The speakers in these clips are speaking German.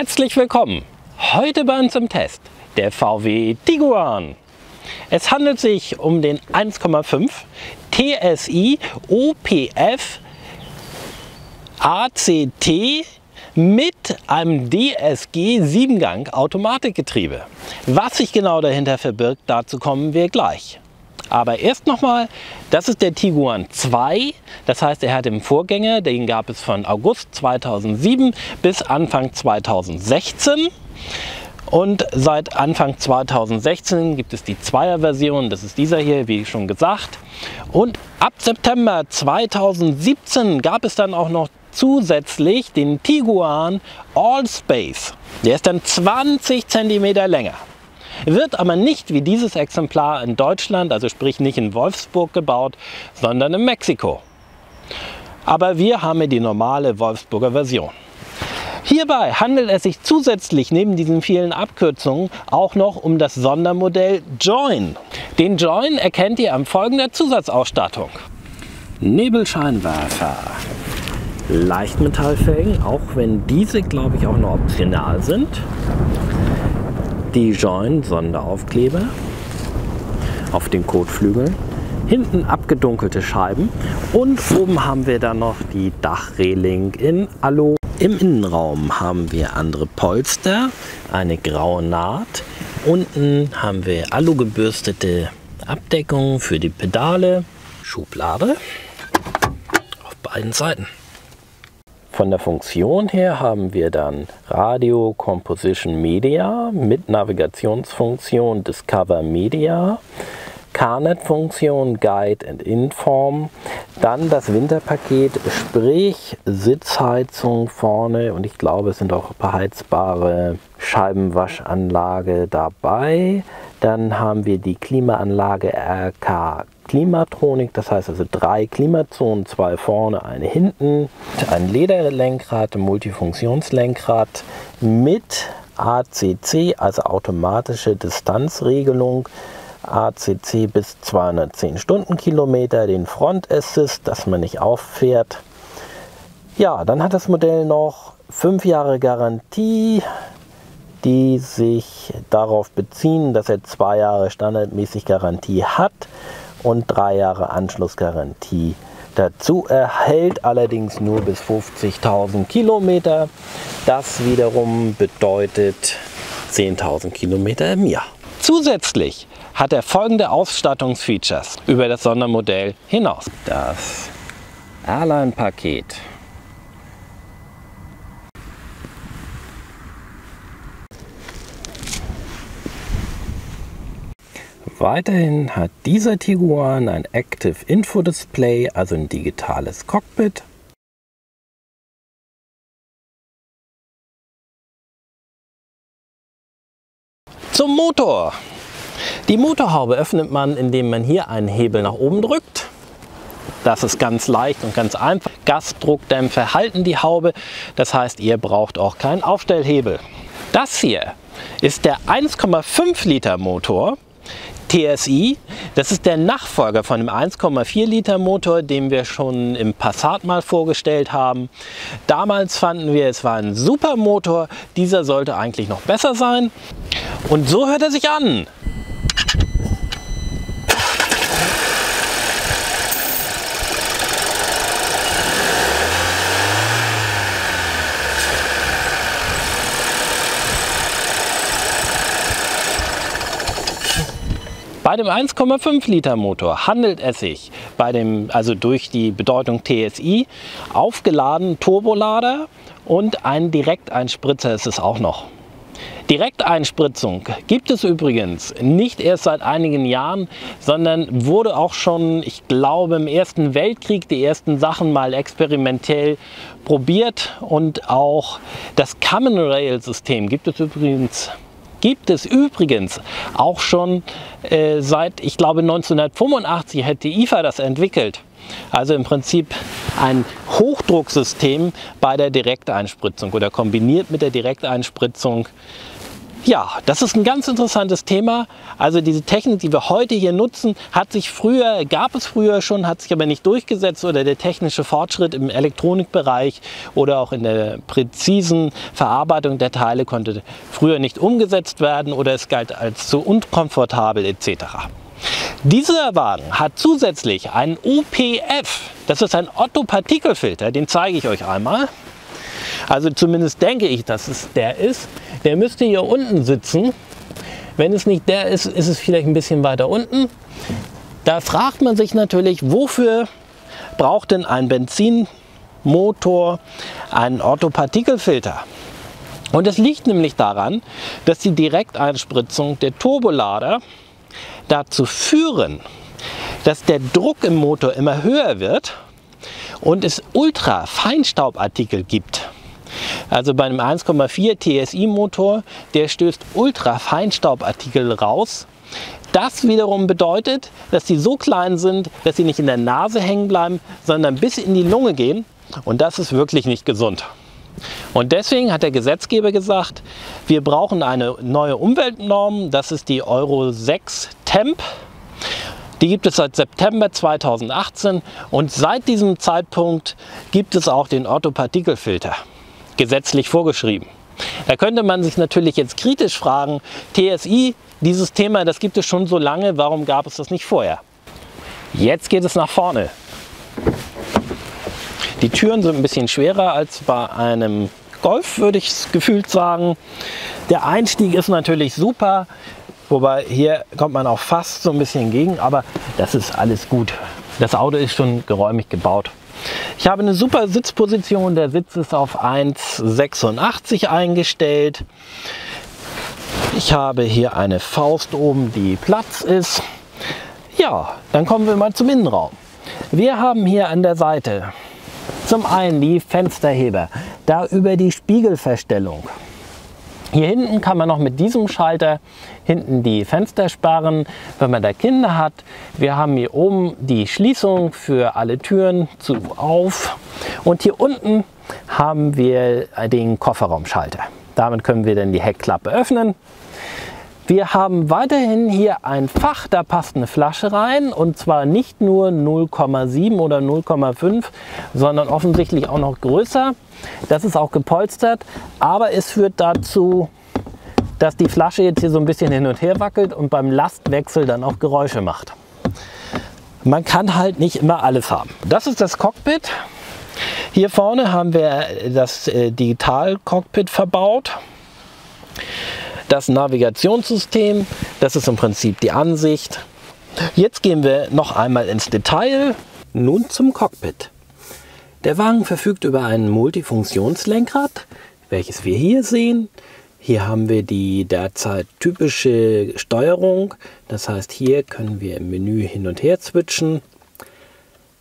Herzlich willkommen! Heute bei uns im Test der VW Tiguan. Es handelt sich um den 1,5 TSI OPF ACT mit einem DSG 7-Gang Automatikgetriebe. Was sich genau dahinter verbirgt, dazu kommen wir gleich. Aber erst nochmal, das ist der Tiguan 2. Das heißt, er hat den Vorgänger, den gab es von August 2007 bis Anfang 2016. Und seit Anfang 2016 gibt es die Zweier-Version, das ist dieser hier, wie schon gesagt. Und ab September 2017 gab es dann auch noch zusätzlich den Tiguan Allspace. Der ist dann 20 cm länger wird aber nicht wie dieses Exemplar in Deutschland, also sprich nicht in Wolfsburg gebaut, sondern in Mexiko. Aber wir haben hier die normale Wolfsburger Version. Hierbei handelt es sich zusätzlich neben diesen vielen Abkürzungen auch noch um das Sondermodell Join. Den Join erkennt ihr an folgender Zusatzausstattung. Nebelscheinwerfer, Leichtmetallfelgen, auch wenn diese glaube ich auch noch optional sind die Join Sonderaufkleber auf den Kotflügeln. Hinten abgedunkelte Scheiben und oben haben wir dann noch die Dachreling in Alu. Im Innenraum haben wir andere Polster, eine graue Naht. Unten haben wir alugebürstete Abdeckung für die Pedale, Schublade auf beiden Seiten. Von der Funktion her haben wir dann Radio Composition Media mit Navigationsfunktion Discover Media, CarNet-Funktion Guide and Inform, dann das Winterpaket, sprich Sitzheizung vorne und ich glaube es sind auch beheizbare Scheibenwaschanlage dabei. Dann haben wir die Klimaanlage RK Klimatronik, das heißt also drei Klimazonen, zwei vorne, eine hinten, ein Lederlenkrad, ein Multifunktionslenkrad mit ACC, also automatische Distanzregelung, ACC bis 210 Stundenkilometer, den Front Assist, dass man nicht auffährt. Ja, dann hat das Modell noch fünf Jahre Garantie, die sich darauf beziehen, dass er zwei Jahre standardmäßig Garantie hat und drei Jahre Anschlussgarantie dazu erhält, allerdings nur bis 50.000 Kilometer. Das wiederum bedeutet 10.000 Kilometer im Jahr. Zusätzlich hat er folgende Ausstattungsfeatures über das Sondermodell hinaus. Das Airline-Paket Weiterhin hat dieser Tiguan ein Active Info Display, also ein digitales Cockpit. Zum Motor. Die Motorhaube öffnet man, indem man hier einen Hebel nach oben drückt. Das ist ganz leicht und ganz einfach. Gasdruckdämpfer halten die Haube, das heißt, ihr braucht auch keinen Aufstellhebel. Das hier ist der 1,5 Liter Motor TSI. Das ist der Nachfolger von dem 1,4 Liter Motor, den wir schon im Passat mal vorgestellt haben. Damals fanden wir, es war ein super Motor. Dieser sollte eigentlich noch besser sein. Und so hört er sich an. Bei dem 1,5 Liter Motor handelt es sich bei dem, also durch die Bedeutung TSI, aufgeladen Turbolader und ein Direkteinspritzer ist es auch noch. Direkteinspritzung gibt es übrigens nicht erst seit einigen Jahren, sondern wurde auch schon, ich glaube, im Ersten Weltkrieg die ersten Sachen mal experimentell probiert und auch das Common Rail System gibt es übrigens gibt es übrigens auch schon äh, seit, ich glaube 1985 hätte IFA das entwickelt. Also im Prinzip ein Hochdrucksystem bei der Direkteinspritzung oder kombiniert mit der Direkteinspritzung Ja, das ist ein ganz interessantes Thema. Also diese Technik, die wir heute hier nutzen, hat sich früher, gab es früher schon, hat sich aber nicht durchgesetzt oder der technische Fortschritt im Elektronikbereich oder auch in der präzisen Verarbeitung der Teile konnte früher nicht umgesetzt werden oder es galt als zu unkomfortabel etc. Dieser Wagen hat zusätzlich einen UPF, das ist ein Otto-Partikelfilter, den zeige ich euch einmal. Also zumindest denke ich, dass es der ist. Der müsste hier unten sitzen. Wenn es nicht der ist, ist es vielleicht ein bisschen weiter unten. Da fragt man sich natürlich, wofür braucht denn ein Benzinmotor einen Orthopartikelfilter? Und es liegt nämlich daran, dass die Direkteinspritzung der Turbolader dazu führen, dass der Druck im Motor immer höher wird und es Ultra-Feinstaubartikel gibt. Also bei einem 1,4 TSI Motor, der stößt Ultra-Feinstaubartikel raus. Das wiederum bedeutet, dass sie so klein sind, dass sie nicht in der Nase hängen bleiben, sondern bis in die Lunge gehen. Und das ist wirklich nicht gesund. Und deswegen hat der Gesetzgeber gesagt, wir brauchen eine neue Umweltnorm, das ist die Euro 6 Temp. Die gibt es seit September 2018 und seit diesem Zeitpunkt gibt es auch den Orthopartikelfilter, gesetzlich vorgeschrieben. Da könnte man sich natürlich jetzt kritisch fragen, TSI, dieses Thema, das gibt es schon so lange, warum gab es das nicht vorher? Jetzt geht es nach vorne. Die Türen sind ein bisschen schwerer als bei einem Golf, würde ich gefühlt sagen. Der Einstieg ist natürlich super. Wobei hier kommt man auch fast so ein bisschen entgegen, aber das ist alles gut. Das Auto ist schon geräumig gebaut. Ich habe eine super Sitzposition. Der Sitz ist auf 1,86 eingestellt. Ich habe hier eine Faust oben, die Platz ist. Ja, dann kommen wir mal zum Innenraum. Wir haben hier an der Seite zum einen die Fensterheber, da über die Spiegelverstellung. Hier hinten kann man noch mit diesem Schalter hinten die Fenster sperren, wenn man da Kinder hat. Wir haben hier oben die Schließung für alle Türen zu auf und hier unten haben wir den Kofferraumschalter. Damit können wir dann die Heckklappe öffnen wir haben weiterhin hier ein Fach, da passt eine Flasche rein und zwar nicht nur 0,7 oder 0,5, sondern offensichtlich auch noch größer. Das ist auch gepolstert, aber es führt dazu, dass die Flasche jetzt hier so ein bisschen hin und her wackelt und beim Lastwechsel dann auch Geräusche macht. Man kann halt nicht immer alles haben. Das ist das Cockpit. Hier vorne haben wir das äh, Digital-Cockpit verbaut das Navigationssystem, das ist im Prinzip die Ansicht. Jetzt gehen wir noch einmal ins Detail. Nun zum Cockpit. Der Wagen verfügt über ein Multifunktionslenkrad, welches wir hier sehen. Hier haben wir die derzeit typische Steuerung. Das heißt, hier können wir im Menü hin und her switchen.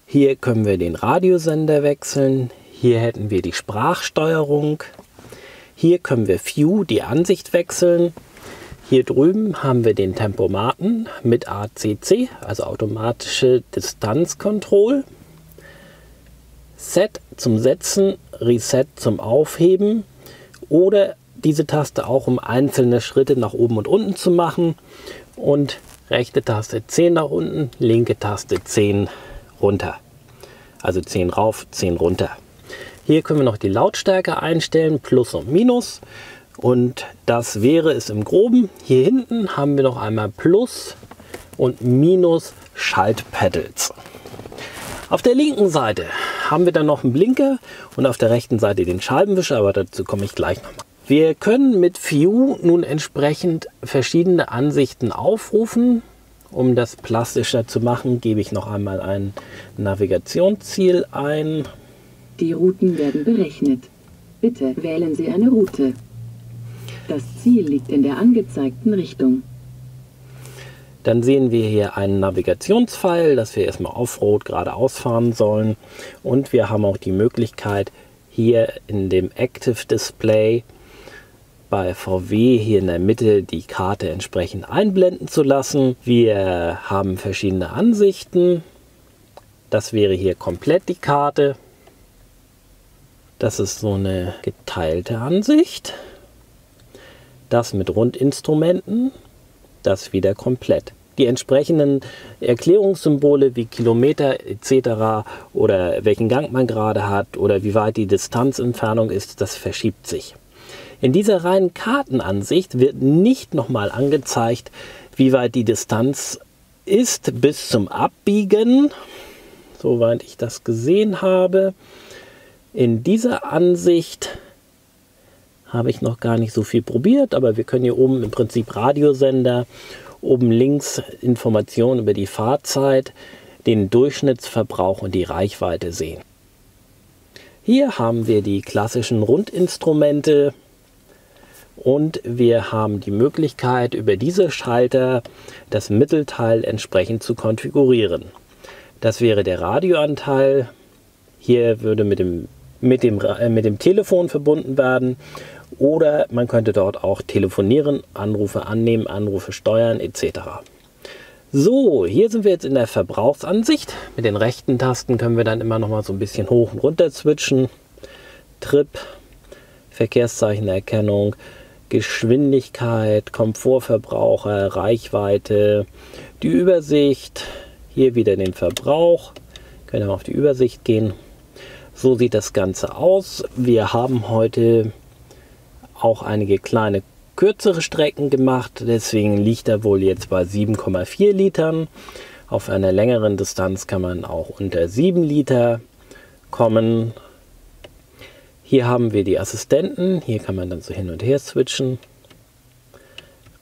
Hier können wir den Radiosender wechseln. Hier hätten wir die Sprachsteuerung. Hier können wir View, die Ansicht wechseln. Hier drüben haben wir den Tempomaten mit ACC, also automatische Distanzkontrolle. Set zum Setzen, Reset zum Aufheben oder diese Taste auch, um einzelne Schritte nach oben und unten zu machen. Und rechte Taste 10 nach unten, linke Taste 10 runter. Also 10 rauf, 10 runter. Hier können wir noch die Lautstärke einstellen, Plus und Minus. Und das wäre es im Groben. Hier hinten haben wir noch einmal Plus und Minus Schaltpedals. Auf der linken Seite haben wir dann noch einen Blinker und auf der rechten Seite den Scheibenwischer, aber dazu komme ich gleich nochmal. Wir können mit View nun entsprechend verschiedene Ansichten aufrufen. Um das plastischer zu machen, gebe ich noch einmal ein Navigationsziel ein. Die Routen werden berechnet. Bitte wählen Sie eine Route. Das Ziel liegt in der angezeigten Richtung. Dann sehen wir hier einen Navigationspfeil, dass wir erstmal Offroad geradeaus fahren sollen. Und wir haben auch die Möglichkeit, hier in dem Active Display bei VW hier in der Mitte die Karte entsprechend einblenden zu lassen. Wir haben verschiedene Ansichten. Das wäre hier komplett die Karte. Das ist so eine geteilte Ansicht. Das mit Rundinstrumenten, das wieder komplett. Die entsprechenden Erklärungssymbole wie Kilometer etc. oder welchen Gang man gerade hat oder wie weit die Distanzentfernung ist, das verschiebt sich. In dieser reinen Kartenansicht wird nicht nochmal angezeigt, wie weit die Distanz ist bis zum Abbiegen, soweit ich das gesehen habe. In dieser Ansicht habe ich noch gar nicht so viel probiert, aber wir können hier oben im Prinzip Radiosender, oben links Informationen über die Fahrzeit, den Durchschnittsverbrauch und die Reichweite sehen. Hier haben wir die klassischen Rundinstrumente und wir haben die Möglichkeit über diese Schalter das Mittelteil entsprechend zu konfigurieren. Das wäre der Radioanteil. Hier würde mit dem, mit dem, äh, mit dem Telefon verbunden werden oder man könnte dort auch telefonieren, Anrufe annehmen, Anrufe steuern etc. So, hier sind wir jetzt in der Verbrauchsansicht. Mit den rechten Tasten können wir dann immer noch mal so ein bisschen hoch und runter switchen. Trip, Verkehrszeichenerkennung, Geschwindigkeit, Komfortverbraucher, Reichweite, die Übersicht, hier wieder den Verbrauch. Können wir auf die Übersicht gehen. So sieht das Ganze aus. Wir haben heute auch einige kleine kürzere Strecken gemacht. Deswegen liegt er wohl jetzt bei 7,4 Litern. Auf einer längeren Distanz kann man auch unter 7 Liter kommen. Hier haben wir die Assistenten. Hier kann man dann so hin und her switchen.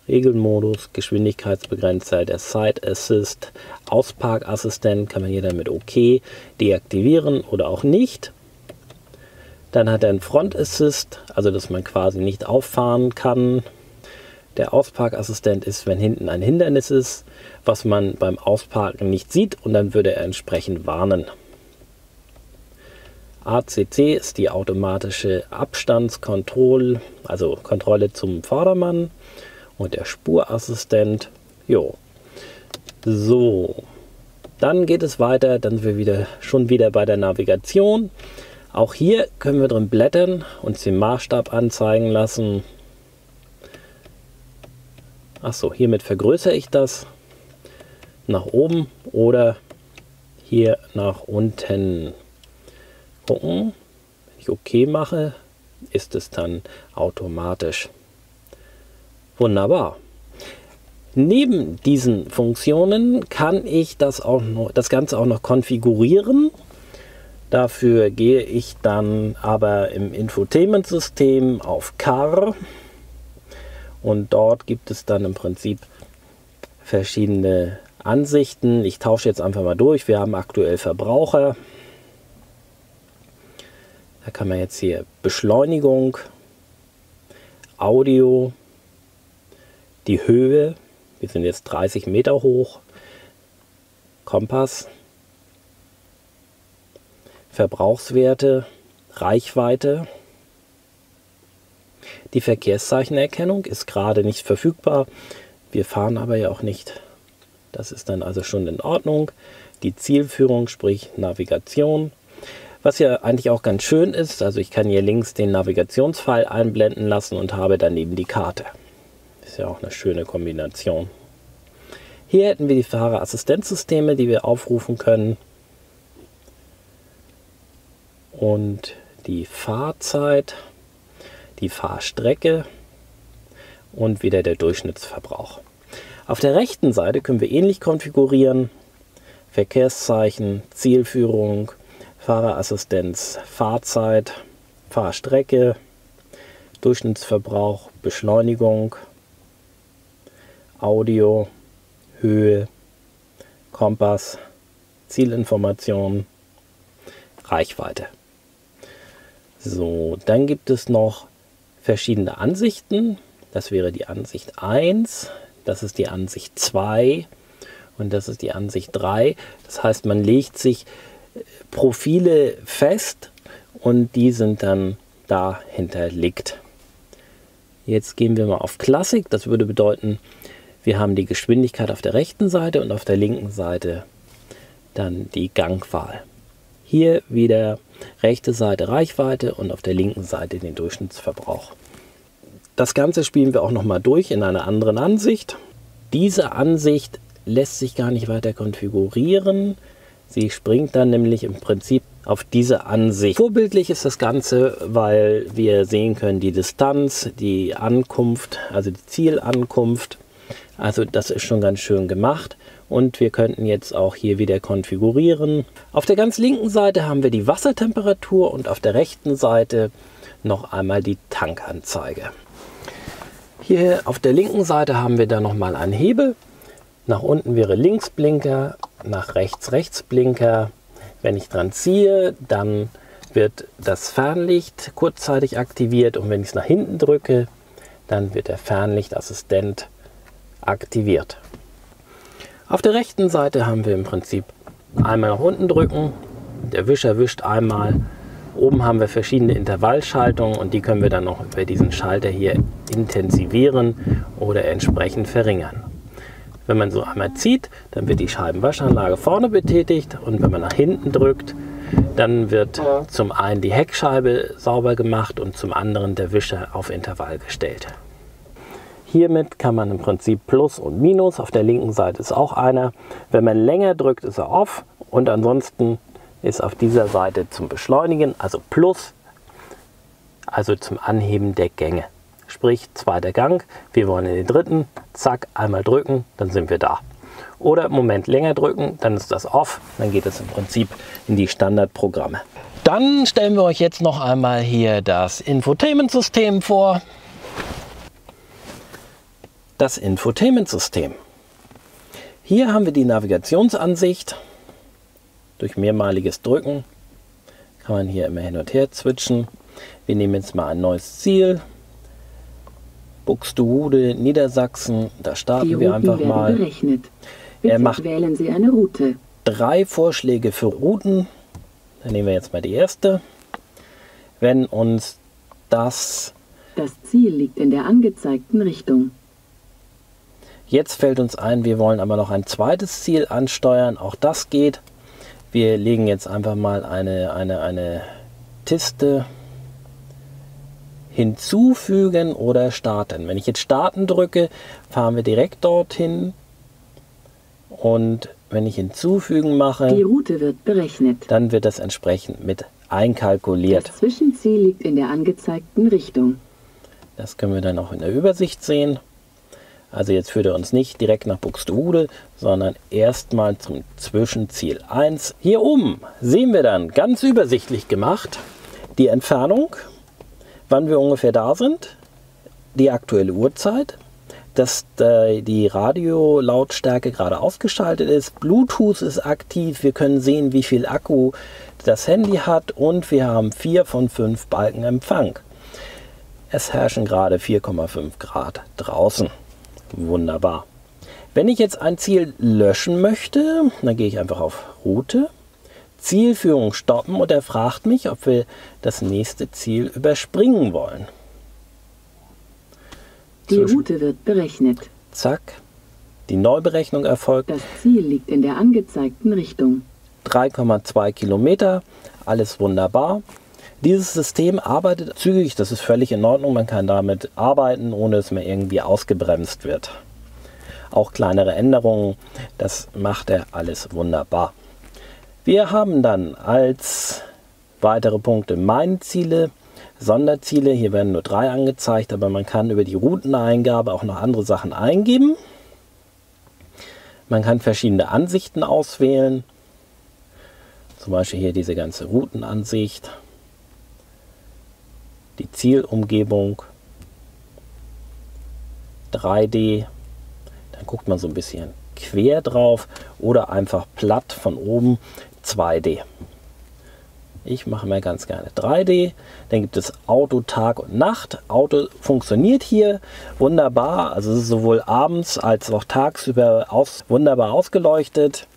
Regelmodus, Geschwindigkeitsbegrenzer, der Side Assist, Ausparkassistent kann man hier dann mit OK deaktivieren oder auch nicht. Dann hat er einen Front Assist, also dass man quasi nicht auffahren kann. Der Ausparkassistent ist, wenn hinten ein Hindernis ist, was man beim Ausparken nicht sieht und dann würde er entsprechend warnen. ACC ist die automatische Abstandskontrolle, also Kontrolle zum Vordermann und der Spurassistent. Jo. So. Dann geht es weiter, dann sind wir wieder schon wieder bei der Navigation. Auch hier können wir drin blättern, uns den Maßstab anzeigen lassen. Achso, hiermit vergrößere ich das nach oben oder hier nach unten. Gucken, wenn ich OK mache, ist es dann automatisch. Wunderbar. Neben diesen Funktionen kann ich das, auch noch, das Ganze auch noch konfigurieren Dafür gehe ich dann aber im Infotainment-System auf Car und dort gibt es dann im Prinzip verschiedene Ansichten. Ich tausche jetzt einfach mal durch. Wir haben aktuell Verbraucher. Da kann man jetzt hier Beschleunigung, Audio, die Höhe. Wir sind jetzt 30 Meter hoch. Kompass, Verbrauchswerte, Reichweite. Die Verkehrszeichenerkennung ist gerade nicht verfügbar. Wir fahren aber ja auch nicht. Das ist dann also schon in Ordnung. Die Zielführung, sprich Navigation. Was ja eigentlich auch ganz schön ist, also ich kann hier links den Navigationsfile einblenden lassen und habe daneben die Karte. Ist ja auch eine schöne Kombination. Hier hätten wir die Fahrerassistenzsysteme, die wir aufrufen können und die Fahrzeit, die Fahrstrecke und wieder der Durchschnittsverbrauch. Auf der rechten Seite können wir ähnlich konfigurieren. Verkehrszeichen, Zielführung, Fahrerassistenz, Fahrzeit, Fahrstrecke, Durchschnittsverbrauch, Beschleunigung, Audio, Höhe, Kompass, Zielinformation, Reichweite. So, dann gibt es noch verschiedene Ansichten. Das wäre die Ansicht 1, das ist die Ansicht 2 und das ist die Ansicht 3. Das heißt, man legt sich äh, Profile fest und die sind dann da hinterlegt. Jetzt gehen wir mal auf Klassik. Das würde bedeuten, wir haben die Geschwindigkeit auf der rechten Seite und auf der linken Seite dann die Gangwahl. Hier wieder rechte Seite Reichweite und auf der linken Seite den Durchschnittsverbrauch. Das Ganze spielen wir auch nochmal durch in einer anderen Ansicht. Diese Ansicht lässt sich gar nicht weiter konfigurieren. Sie springt dann nämlich im Prinzip auf diese Ansicht. Vorbildlich ist das Ganze, weil wir sehen können die Distanz, die Ankunft, also die Zielankunft. Also das ist schon ganz schön gemacht. Und wir könnten jetzt auch hier wieder konfigurieren. Auf der ganz linken Seite haben wir die Wassertemperatur und auf der rechten Seite noch einmal die Tankanzeige. Hier auf der linken Seite haben wir dann nochmal einen Hebel. Nach unten wäre Linksblinker, nach rechts Rechtsblinker. Wenn ich dran ziehe, dann wird das Fernlicht kurzzeitig aktiviert und wenn ich es nach hinten drücke, dann wird der Fernlichtassistent aktiviert. Auf der rechten Seite haben wir im Prinzip einmal nach unten drücken, der Wischer wischt einmal. Oben haben wir verschiedene Intervallschaltungen und die können wir dann noch über diesen Schalter hier intensivieren oder entsprechend verringern. Wenn man so einmal zieht, dann wird die Scheibenwaschanlage vorne betätigt und wenn man nach hinten drückt, dann wird zum einen die Heckscheibe sauber gemacht und zum anderen der Wischer auf Intervall gestellt. Hiermit kann man im Prinzip Plus und Minus. Auf der linken Seite ist auch einer. Wenn man länger drückt, ist er off. Und ansonsten ist auf dieser Seite zum Beschleunigen, also Plus, also zum Anheben der Gänge. Sprich, zweiter Gang, wir wollen in den dritten, zack, einmal drücken, dann sind wir da. Oder im Moment länger drücken, dann ist das off, dann geht es im Prinzip in die Standardprogramme. Dann stellen wir euch jetzt noch einmal hier das Infotainment-System vor das Infotainment-System. Hier haben wir die Navigationsansicht. Durch mehrmaliges Drücken kann man hier immer hin und her switchen. Wir nehmen jetzt mal ein neues Ziel. Buxtehude, Niedersachsen. Da starten wir einfach mal. Berechnet. Bitte er macht wählen Sie eine Route. drei Vorschläge für Routen. Dann nehmen wir jetzt mal die erste. Wenn uns das... Das Ziel liegt in der angezeigten Richtung. Jetzt fällt uns ein, wir wollen aber noch ein zweites Ziel ansteuern. Auch das geht. Wir legen jetzt einfach mal eine, eine, eine Tiste hinzufügen oder starten. Wenn ich jetzt starten drücke, fahren wir direkt dorthin. Und wenn ich hinzufügen mache, die Route wird berechnet. Dann wird das entsprechend mit einkalkuliert. Das Zwischenziel liegt in der angezeigten Richtung. Das können wir dann auch in der Übersicht sehen. Also jetzt führt er uns nicht direkt nach Buxtehude, sondern erstmal zum Zwischenziel 1. Hier oben sehen wir dann ganz übersichtlich gemacht die Entfernung, wann wir ungefähr da sind, die aktuelle Uhrzeit, dass die Radiolautstärke gerade ausgeschaltet ist, Bluetooth ist aktiv, wir können sehen, wie viel Akku das Handy hat und wir haben vier von fünf Balken Empfang. Es herrschen gerade 4,5 Grad draußen. Wunderbar. Wenn ich jetzt ein Ziel löschen möchte, dann gehe ich einfach auf Route, Zielführung stoppen und er fragt mich, ob wir das nächste Ziel überspringen wollen. Die Route wird berechnet. Zack. Die Neuberechnung erfolgt. Das Ziel liegt in der angezeigten Richtung. 3,2 Kilometer, alles wunderbar. Dieses System arbeitet zügig, das ist völlig in Ordnung. Man kann damit arbeiten, ohne dass man irgendwie ausgebremst wird. Auch kleinere Änderungen, das macht er alles wunderbar. Wir haben dann als weitere Punkte meine Ziele, Sonderziele. Hier werden nur drei angezeigt, aber man kann über die Routeneingabe auch noch andere Sachen eingeben. Man kann verschiedene Ansichten auswählen. Zum Beispiel hier diese ganze Routenansicht die Zielumgebung 3D. Dann guckt man so ein bisschen quer drauf oder einfach platt von oben 2D. Ich mache mir ganz gerne 3D. Dann gibt es Auto Tag und Nacht. Auto funktioniert hier wunderbar. Also es ist sowohl abends als auch tagsüber aus, wunderbar ausgeleuchtet.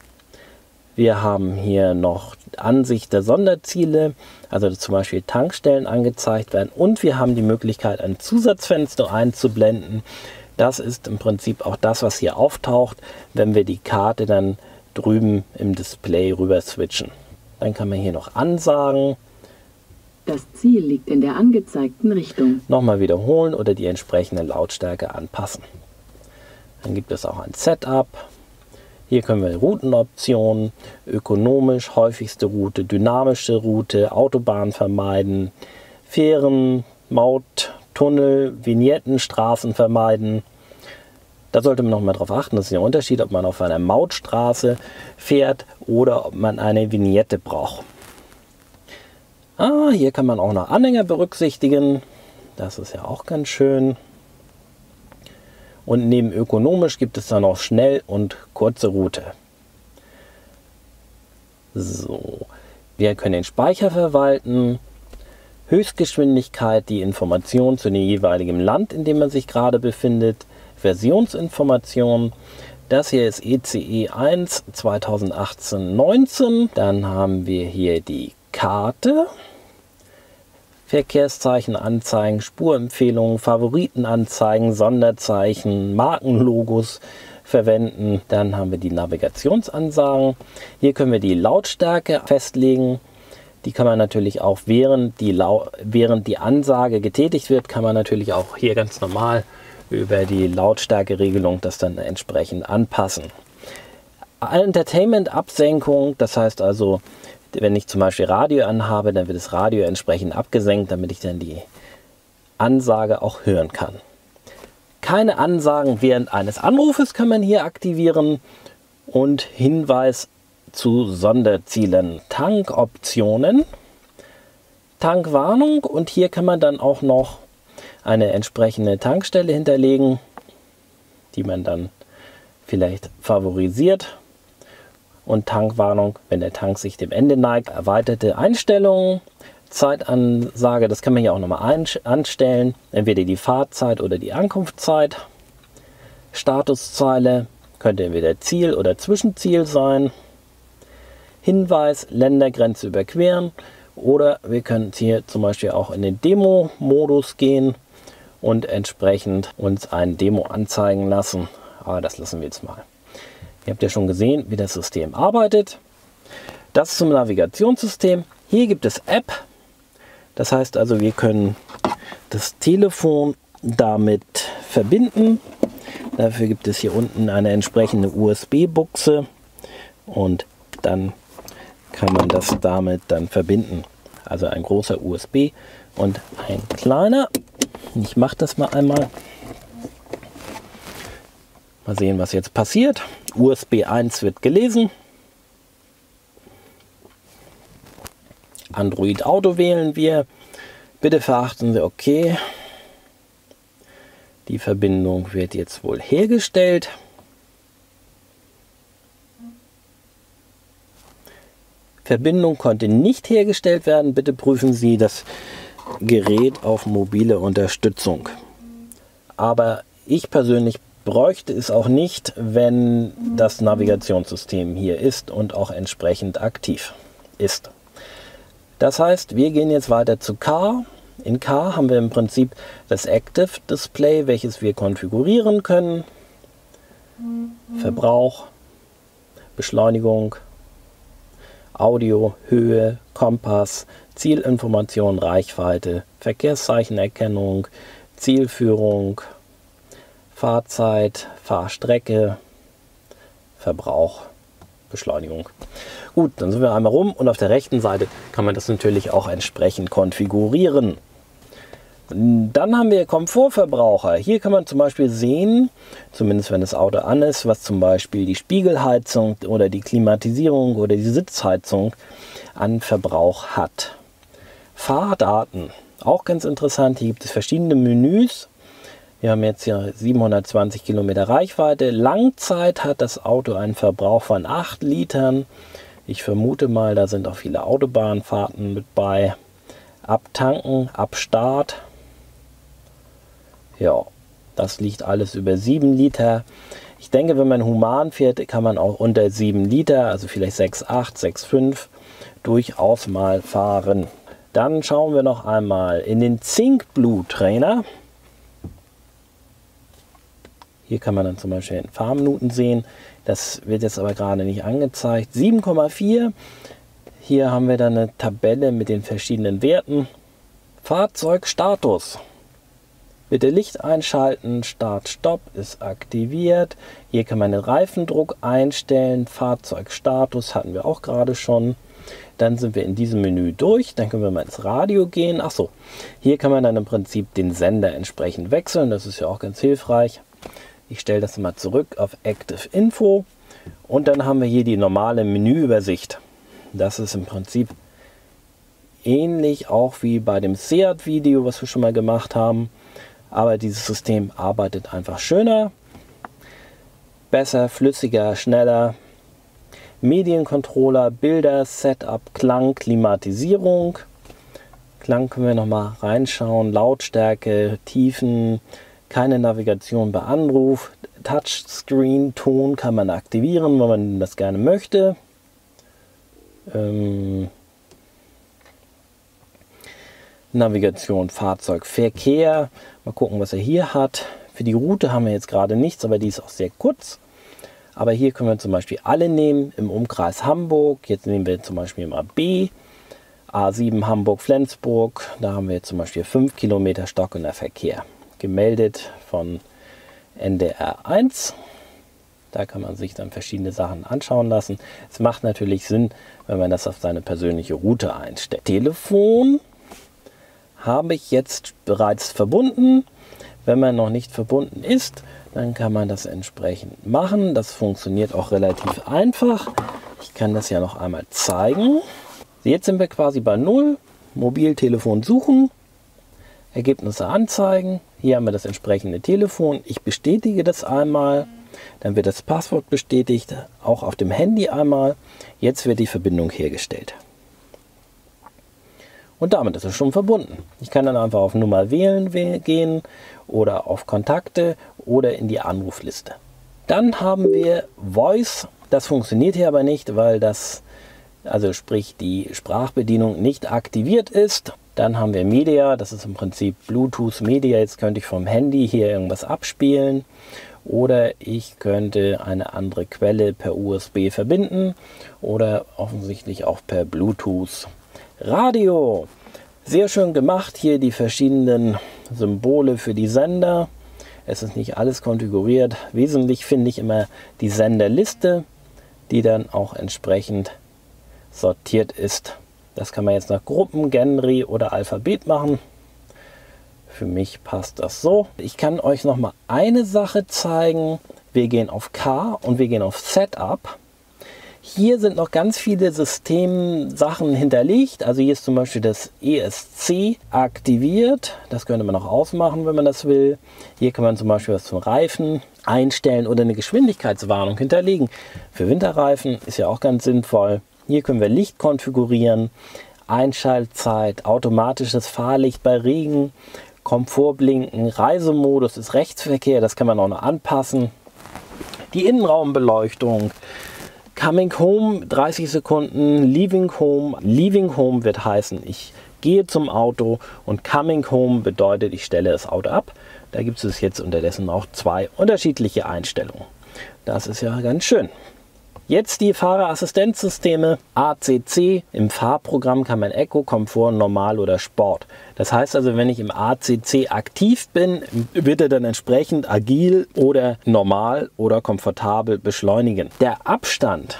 Wir haben hier noch Ansicht der Sonderziele, also zum Beispiel Tankstellen angezeigt werden. Und wir haben die Möglichkeit, ein Zusatzfenster einzublenden. Das ist im Prinzip auch das, was hier auftaucht, wenn wir die Karte dann drüben im Display rüber switchen. Dann kann man hier noch ansagen. Das Ziel liegt in der angezeigten Richtung. Nochmal wiederholen oder die entsprechende Lautstärke anpassen. Dann gibt es auch ein Setup. Hier können wir Routenoptionen, ökonomisch, häufigste Route, dynamische Route, Autobahn vermeiden, Fähren, Maut, Tunnel, Vignetten, Straßen vermeiden. Da sollte man noch mal darauf achten, das ist der Unterschied, ob man auf einer Mautstraße fährt oder ob man eine Vignette braucht. Ah, hier kann man auch noch Anhänger berücksichtigen. Das ist ja auch ganz schön. Und neben ökonomisch gibt es dann noch schnell und kurze Route. So, wir können den Speicher verwalten. Höchstgeschwindigkeit, die Information zu dem jeweiligen Land, in dem man sich gerade befindet. Versionsinformation. Das hier ist ECE 1 2018-19. Dann haben wir hier die Karte. Verkehrszeichen anzeigen, Spurempfehlungen, Favoriten anzeigen, Sonderzeichen, Markenlogos verwenden. Dann haben wir die Navigationsansagen. Hier können wir die Lautstärke festlegen. Die kann man natürlich auch während die, während die Ansage getätigt wird, kann man natürlich auch hier ganz normal über die Lautstärkeregelung das dann entsprechend anpassen. Entertainment-Absenkung, das heißt also wenn ich zum Beispiel Radio anhabe, dann wird das Radio entsprechend abgesenkt, damit ich dann die Ansage auch hören kann. Keine Ansagen während eines Anrufes kann man hier aktivieren. Und Hinweis zu Sonderzielen, Tankoptionen, Tankwarnung. Und hier kann man dann auch noch eine entsprechende Tankstelle hinterlegen, die man dann vielleicht favorisiert und Tankwarnung, wenn der Tank sich dem Ende neigt. Erweiterte Einstellungen, Zeitansage, das kann man hier auch nochmal anstellen. Entweder die Fahrzeit oder die Ankunftszeit. Statuszeile könnte entweder Ziel oder Zwischenziel sein. Hinweis, Ländergrenze überqueren. Oder wir können hier zum Beispiel auch in den Demo-Modus gehen und entsprechend uns ein Demo anzeigen lassen. Aber das lassen wir jetzt mal. Ihr habt ja schon gesehen, wie das System arbeitet. Das zum Navigationssystem. Hier gibt es App. Das heißt also, wir können das Telefon damit verbinden. Dafür gibt es hier unten eine entsprechende USB-Buchse und dann kann man das damit dann verbinden. Also ein großer USB und ein kleiner. Ich mache das mal einmal. Mal sehen, was jetzt passiert. USB 1 wird gelesen. Android Auto wählen wir. Bitte verachten Sie okay. Die Verbindung wird jetzt wohl hergestellt. Verbindung konnte nicht hergestellt werden. Bitte prüfen Sie das Gerät auf mobile Unterstützung. Aber ich persönlich bräuchte es auch nicht, wenn das Navigationssystem hier ist und auch entsprechend aktiv ist. Das heißt, wir gehen jetzt weiter zu Car. In Car haben wir im Prinzip das Active Display, welches wir konfigurieren können. Verbrauch, Beschleunigung, Audio, Höhe, Kompass, Zielinformation, Reichweite, Verkehrszeichenerkennung, Zielführung, Fahrzeit, Fahrstrecke, Verbrauch, Beschleunigung. Gut, dann sind wir einmal rum und auf der rechten Seite kann man das natürlich auch entsprechend konfigurieren. Dann haben wir Komfortverbraucher. Hier kann man zum Beispiel sehen, zumindest wenn das Auto an ist, was zum Beispiel die Spiegelheizung oder die Klimatisierung oder die Sitzheizung an Verbrauch hat. Fahrdaten, auch ganz interessant. Hier gibt es verschiedene Menüs wir haben jetzt hier 720 Kilometer Reichweite. Langzeit hat das Auto einen Verbrauch von 8 Litern. Ich vermute mal, da sind auch viele Autobahnfahrten mit bei. Abtanken, Abstart. Ja, das liegt alles über 7 Liter. Ich denke, wenn man human fährt, kann man auch unter 7 Liter, also vielleicht 6,8, 6,5, durchaus mal fahren. Dann schauen wir noch einmal in den Zink Blue Trainer. Hier kann man dann zum Beispiel in Fahrminuten sehen. Das wird jetzt aber gerade nicht angezeigt. 7,4. Hier haben wir dann eine Tabelle mit den verschiedenen Werten. Fahrzeugstatus. Bitte Licht einschalten, Start, Stopp ist aktiviert. Hier kann man den Reifendruck einstellen, Fahrzeugstatus hatten wir auch gerade schon. Dann sind wir in diesem Menü durch. Dann können wir mal ins Radio gehen. Achso, hier kann man dann im Prinzip den Sender entsprechend wechseln. Das ist ja auch ganz hilfreich. Ich stelle das mal zurück auf Active Info. Und dann haben wir hier die normale Menüübersicht. Das ist im Prinzip ähnlich auch wie bei dem Seat-Video, was wir schon mal gemacht haben. Aber dieses System arbeitet einfach schöner, besser, flüssiger, schneller. Mediencontroller, Bilder, Setup, Klang, Klimatisierung. Klang können wir nochmal reinschauen. Lautstärke, Tiefen, keine Navigation bei Anruf. Touchscreen, Ton kann man aktivieren, wenn man das gerne möchte. Ähm, Navigation, Fahrzeug, Verkehr. Mal gucken, was er hier hat. Für die Route haben wir jetzt gerade nichts, aber die ist auch sehr kurz. Aber hier können wir zum Beispiel alle nehmen im Umkreis Hamburg. Jetzt nehmen wir zum Beispiel mal B. A7 Hamburg-Flensburg. Da haben wir zum Beispiel 5 Kilometer stockender Verkehr. Gemeldet von NDR 1. Da kann man sich dann verschiedene Sachen anschauen lassen. Es macht natürlich Sinn, wenn man das auf seine persönliche Route einstellt. Telefon habe ich jetzt bereits verbunden. Wenn man noch nicht verbunden ist, dann kann man das entsprechend machen. Das funktioniert auch relativ einfach. Ich kann das ja noch einmal zeigen. Jetzt sind wir quasi bei Null. Mobiltelefon suchen, Ergebnisse anzeigen. Hier haben wir das entsprechende Telefon. Ich bestätige das einmal. Dann wird das Passwort bestätigt, auch auf dem Handy einmal. Jetzt wird die Verbindung hergestellt. Und damit ist es schon verbunden. Ich kann dann einfach auf Nummer wählen gehen oder auf Kontakte oder in die Anrufliste. Dann haben wir Voice. Das funktioniert hier aber nicht, weil das, also sprich die Sprachbedienung nicht aktiviert ist. Dann haben wir Media, das ist im Prinzip Bluetooth Media. Jetzt könnte ich vom Handy hier irgendwas abspielen oder ich könnte eine andere Quelle per USB verbinden oder offensichtlich auch per Bluetooth. Radio. Sehr schön gemacht hier die verschiedenen Symbole für die Sender. Es ist nicht alles konfiguriert. Wesentlich finde ich immer die Senderliste, die dann auch entsprechend sortiert ist. Das kann man jetzt nach Gruppen, Genre oder Alphabet machen. Für mich passt das so. Ich kann euch noch mal eine Sache zeigen. Wir gehen auf K und wir gehen auf Setup. Hier sind noch ganz viele Systemsachen hinterlegt. Also hier ist zum Beispiel das ESC aktiviert. Das könnte man auch ausmachen, wenn man das will. Hier kann man zum Beispiel was zum Reifen einstellen oder eine Geschwindigkeitswarnung hinterlegen. Für Winterreifen ist ja auch ganz sinnvoll. Hier können wir Licht konfigurieren, Einschaltzeit, automatisches Fahrlicht bei Regen, Komfortblinken, Reisemodus ist Rechtsverkehr, das kann man auch noch anpassen. Die Innenraumbeleuchtung, Coming Home 30 Sekunden, Leaving Home. Leaving Home wird heißen, ich gehe zum Auto und Coming Home bedeutet, ich stelle das Auto ab. Da gibt es jetzt unterdessen auch zwei unterschiedliche Einstellungen. Das ist ja ganz schön. Jetzt die Fahrerassistenzsysteme ACC. Im Fahrprogramm kann man Eco, Komfort, Normal oder Sport. Das heißt also, wenn ich im ACC aktiv bin, wird er dann entsprechend agil oder normal oder komfortabel beschleunigen. Der Abstand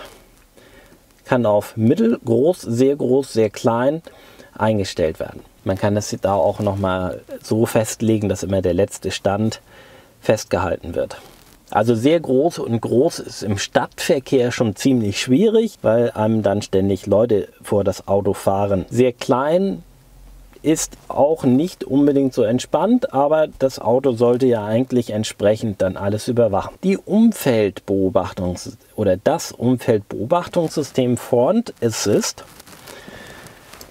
kann auf mittel, groß, sehr groß, sehr klein eingestellt werden. Man kann das da auch nochmal so festlegen, dass immer der letzte Stand festgehalten wird. Also sehr groß und groß ist im Stadtverkehr schon ziemlich schwierig, weil einem dann ständig Leute vor das Auto fahren. Sehr klein ist auch nicht unbedingt so entspannt, aber das Auto sollte ja eigentlich entsprechend dann alles überwachen. Die Umfeldbeobachtungs- oder das Umfeldbeobachtungssystem Front Assist.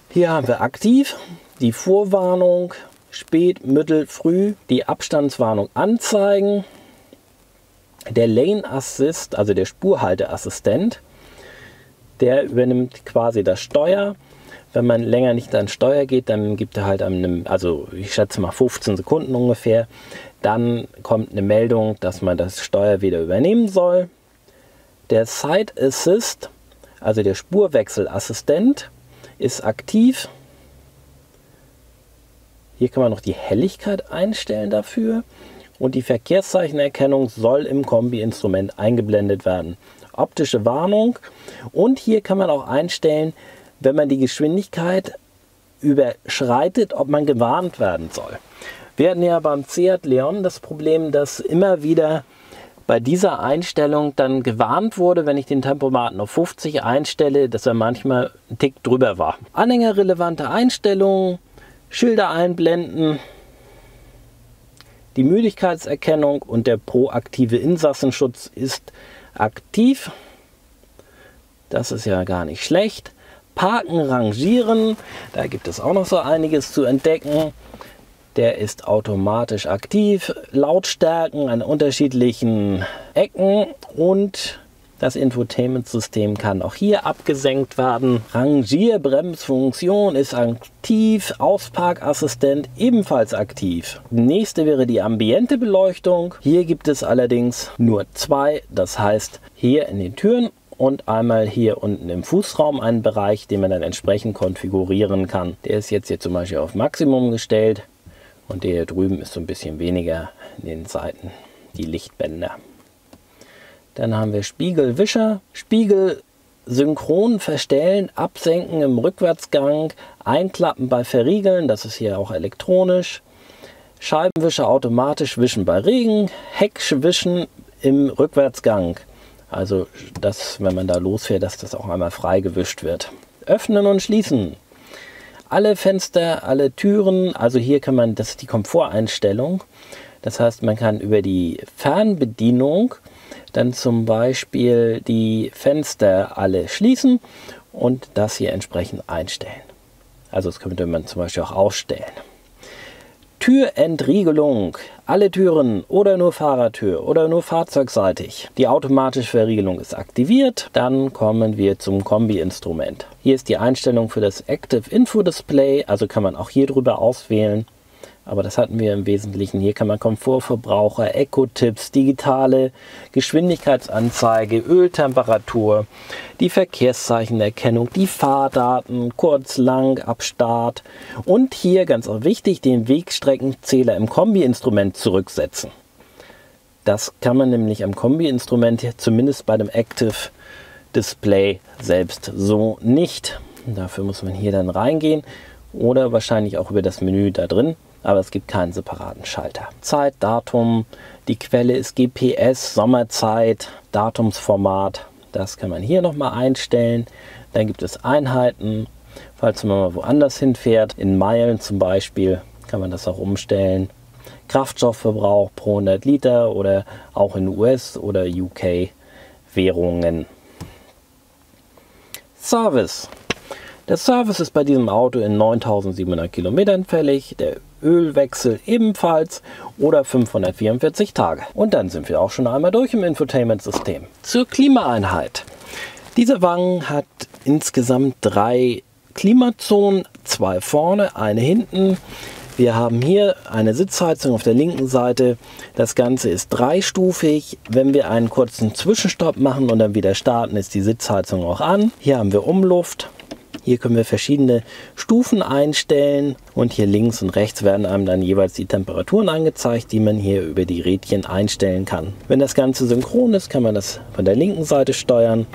Hier haben wir aktiv die Vorwarnung, spät, mittel, früh, die Abstandswarnung anzeigen, der Lane Assist, also der Spurhalteassistent, der übernimmt quasi das Steuer. Wenn man länger nicht ans Steuer geht, dann gibt er halt einem, also ich schätze mal 15 Sekunden ungefähr, dann kommt eine Meldung, dass man das Steuer wieder übernehmen soll. Der Side Assist, also der Spurwechselassistent, ist aktiv. Hier kann man noch die Helligkeit einstellen dafür und die Verkehrszeichenerkennung soll im Kombi-Instrument eingeblendet werden. Optische Warnung und hier kann man auch einstellen, wenn man die Geschwindigkeit überschreitet, ob man gewarnt werden soll. Wir hatten ja beim Seat Leon das Problem, dass immer wieder bei dieser Einstellung dann gewarnt wurde, wenn ich den Tempomaten auf 50 einstelle, dass er manchmal einen Tick drüber war. Anhängerrelevante Einstellungen, Schilder einblenden, die Müdigkeitserkennung und der proaktive Insassenschutz ist aktiv. Das ist ja gar nicht schlecht. Parken, rangieren, da gibt es auch noch so einiges zu entdecken. Der ist automatisch aktiv, Lautstärken an unterschiedlichen Ecken und das Infotainment-System kann auch hier abgesenkt werden. Rangierbremsfunktion ist aktiv, Ausparkassistent ebenfalls aktiv. Nächste wäre die ambiente Beleuchtung. Hier gibt es allerdings nur zwei, das heißt hier in den Türen und einmal hier unten im Fußraum einen Bereich, den man dann entsprechend konfigurieren kann. Der ist jetzt hier zum Beispiel auf Maximum gestellt. Und der hier drüben ist so ein bisschen weniger in den Seiten, die Lichtbänder. Dann haben wir Spiegelwischer, Spiegel synchron verstellen, absenken im Rückwärtsgang, einklappen bei Verriegeln, das ist hier auch elektronisch. Scheibenwischer automatisch wischen bei Regen, Heckwischen im Rückwärtsgang. Also, dass, wenn man da losfährt, dass das auch einmal frei gewischt wird. Öffnen und schließen alle Fenster, alle Türen. Also hier kann man, das ist die Komforteinstellung. Das heißt, man kann über die Fernbedienung dann zum Beispiel die Fenster alle schließen und das hier entsprechend einstellen. Also das könnte man zum Beispiel auch ausstellen. Türentriegelung. Alle Türen oder nur Fahrertür oder nur fahrzeugseitig. Die automatische Verriegelung ist aktiviert. Dann kommen wir zum Kombi-Instrument. Hier ist die Einstellung für das Active Info Display. Also kann man auch hier drüber auswählen, aber das hatten wir im Wesentlichen. Hier kann man Komfortverbraucher, Eco-Tipps, digitale Geschwindigkeitsanzeige, Öltemperatur, die Verkehrszeichenerkennung, die Fahrdaten, kurz, lang, ab Start und hier ganz auch wichtig, den Wegstreckenzähler im Kombi-Instrument zurücksetzen. Das kann man nämlich am Kombi-Instrument zumindest bei dem Active Display selbst so nicht. Dafür muss man hier dann reingehen oder wahrscheinlich auch über das Menü da drin aber es gibt keinen separaten Schalter. Zeit, Datum, die Quelle ist GPS, Sommerzeit, Datumsformat, das kann man hier nochmal einstellen. Dann gibt es Einheiten, falls man mal woanders hinfährt, in Meilen zum Beispiel, kann man das auch umstellen. Kraftstoffverbrauch pro 100 Liter oder auch in US- oder UK-Währungen. Service. Der Service ist bei diesem Auto in 9700 Kilometern fällig. Der Ölwechsel ebenfalls oder 544 Tage. Und dann sind wir auch schon einmal durch im Infotainment-System. Zur Klimaeinheit. Diese Wagen hat insgesamt drei Klimazonen, zwei vorne, eine hinten. Wir haben hier eine Sitzheizung auf der linken Seite. Das Ganze ist dreistufig. Wenn wir einen kurzen Zwischenstopp machen und dann wieder starten, ist die Sitzheizung auch an. Hier haben wir Umluft hier können wir verschiedene Stufen einstellen und hier links und rechts werden einem dann jeweils die Temperaturen angezeigt, die man hier über die Rädchen einstellen kann. Wenn das Ganze synchron ist, kann man das von der linken Seite steuern.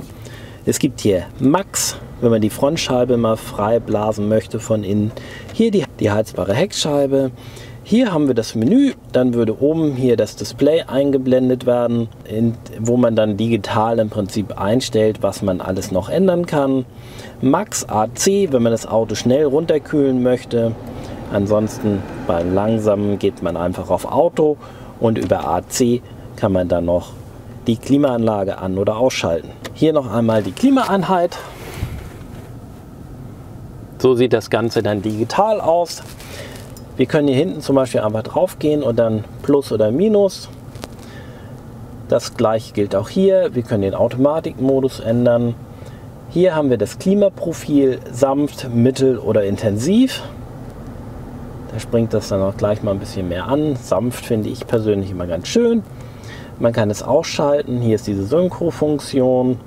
Es gibt hier Max, wenn man die Frontscheibe mal frei blasen möchte von innen. Hier die, die heizbare Heckscheibe. Hier haben wir das Menü, dann würde oben hier das Display eingeblendet werden, in, wo man dann digital im Prinzip einstellt, was man alles noch ändern kann. Max AC, wenn man das Auto schnell runterkühlen möchte. Ansonsten bei langsamen geht man einfach auf Auto und über AC kann man dann noch die Klimaanlage an- oder ausschalten. Hier noch einmal die Klimaeinheit. So sieht das Ganze dann digital aus. Wir können hier hinten zum Beispiel einfach drauf gehen und dann Plus oder Minus. Das gleiche gilt auch hier. Wir können den Automatikmodus ändern. Hier haben wir das Klimaprofil sanft, mittel oder intensiv. Da springt das dann auch gleich mal ein bisschen mehr an. Sanft finde ich persönlich immer ganz schön. Man kann es ausschalten. Hier ist diese Synchro-Funktion.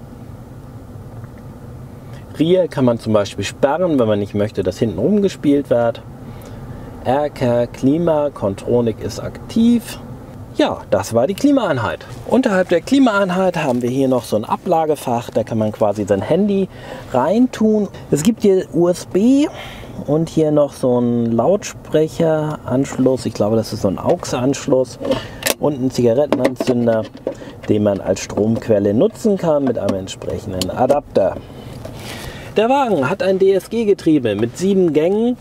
Rear kann man zum Beispiel sperren, wenn man nicht möchte, dass hinten rumgespielt wird. Erker Klima, Contronic ist aktiv. Ja, das war die Klimaeinheit. Unterhalb der Klimaeinheit haben wir hier noch so ein Ablagefach, da kann man quasi sein Handy reintun. Es gibt hier USB und hier noch so ein Lautsprecheranschluss. Ich glaube, das ist so ein AUX-Anschluss und ein Zigarettenanzünder, den man als Stromquelle nutzen kann mit einem entsprechenden Adapter. Der Wagen hat ein DSG-Getriebe mit sieben Gängen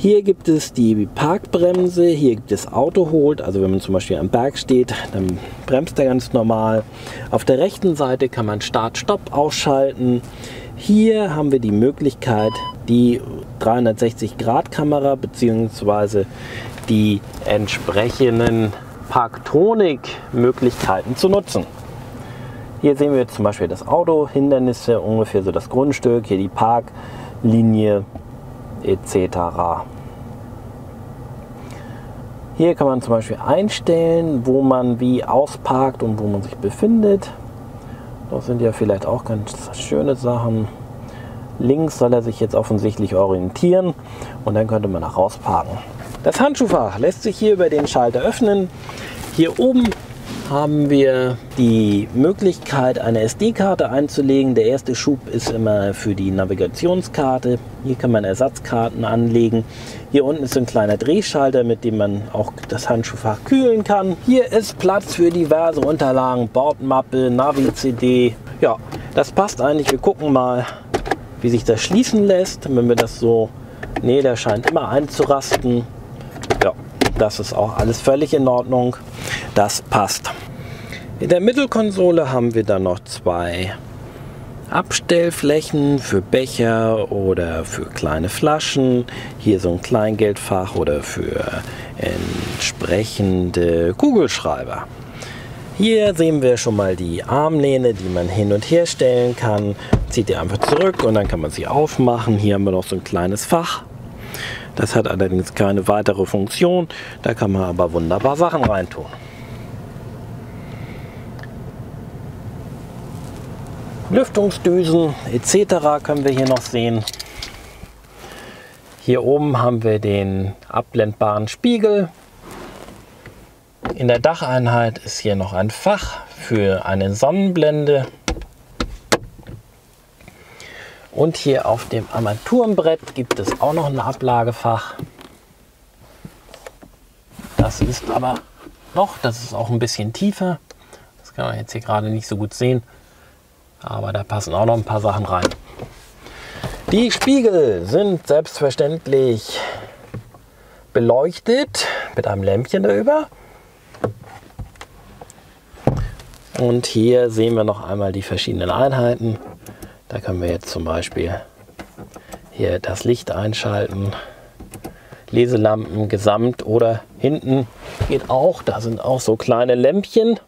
hier gibt es die Parkbremse, hier gibt es Auto Hold, also wenn man zum Beispiel am Berg steht, dann bremst er ganz normal. Auf der rechten Seite kann man Start-Stopp ausschalten. Hier haben wir die Möglichkeit, die 360-Grad-Kamera bzw. die entsprechenden Parktronik-Möglichkeiten zu nutzen. Hier sehen wir zum Beispiel das Auto, Hindernisse, ungefähr so das Grundstück, hier die Parklinie etc. Hier kann man zum Beispiel einstellen, wo man wie ausparkt und wo man sich befindet. Das sind ja vielleicht auch ganz schöne Sachen. Links soll er sich jetzt offensichtlich orientieren und dann könnte man nach rausparken. Das Handschuhfach lässt sich hier über den Schalter öffnen. Hier oben haben wir die Möglichkeit, eine SD-Karte einzulegen. Der erste Schub ist immer für die Navigationskarte. Hier kann man Ersatzkarten anlegen. Hier unten ist ein kleiner Drehschalter, mit dem man auch das Handschuhfach kühlen kann. Hier ist Platz für diverse Unterlagen, Bordmappe, Navi-CD. Ja, das passt eigentlich. Wir gucken mal, wie sich das schließen lässt. Wenn wir das so... Ne, der scheint immer einzurasten. Das ist auch alles völlig in Ordnung. Das passt. In der Mittelkonsole haben wir dann noch zwei Abstellflächen für Becher oder für kleine Flaschen. Hier so ein Kleingeldfach oder für entsprechende Kugelschreiber. Hier sehen wir schon mal die Armlehne, die man hin und her stellen kann. Zieht ihr einfach zurück und dann kann man sie aufmachen. Hier haben wir noch so ein kleines Fach. Das hat allerdings keine weitere Funktion. Da kann man aber wunderbar Sachen reintun. Lüftungsdüsen etc. können wir hier noch sehen. Hier oben haben wir den abblendbaren Spiegel. In der Dacheinheit ist hier noch ein Fach für eine Sonnenblende. Und hier auf dem Armaturenbrett gibt es auch noch ein Ablagefach. Das ist aber noch, das ist auch ein bisschen tiefer. Das kann man jetzt hier gerade nicht so gut sehen. Aber da passen auch noch ein paar Sachen rein. Die Spiegel sind selbstverständlich beleuchtet mit einem Lämpchen darüber. Und hier sehen wir noch einmal die verschiedenen Einheiten. Da können wir jetzt zum Beispiel hier das Licht einschalten. Leselampen gesamt oder hinten geht auch. Da sind auch so kleine Lämpchen.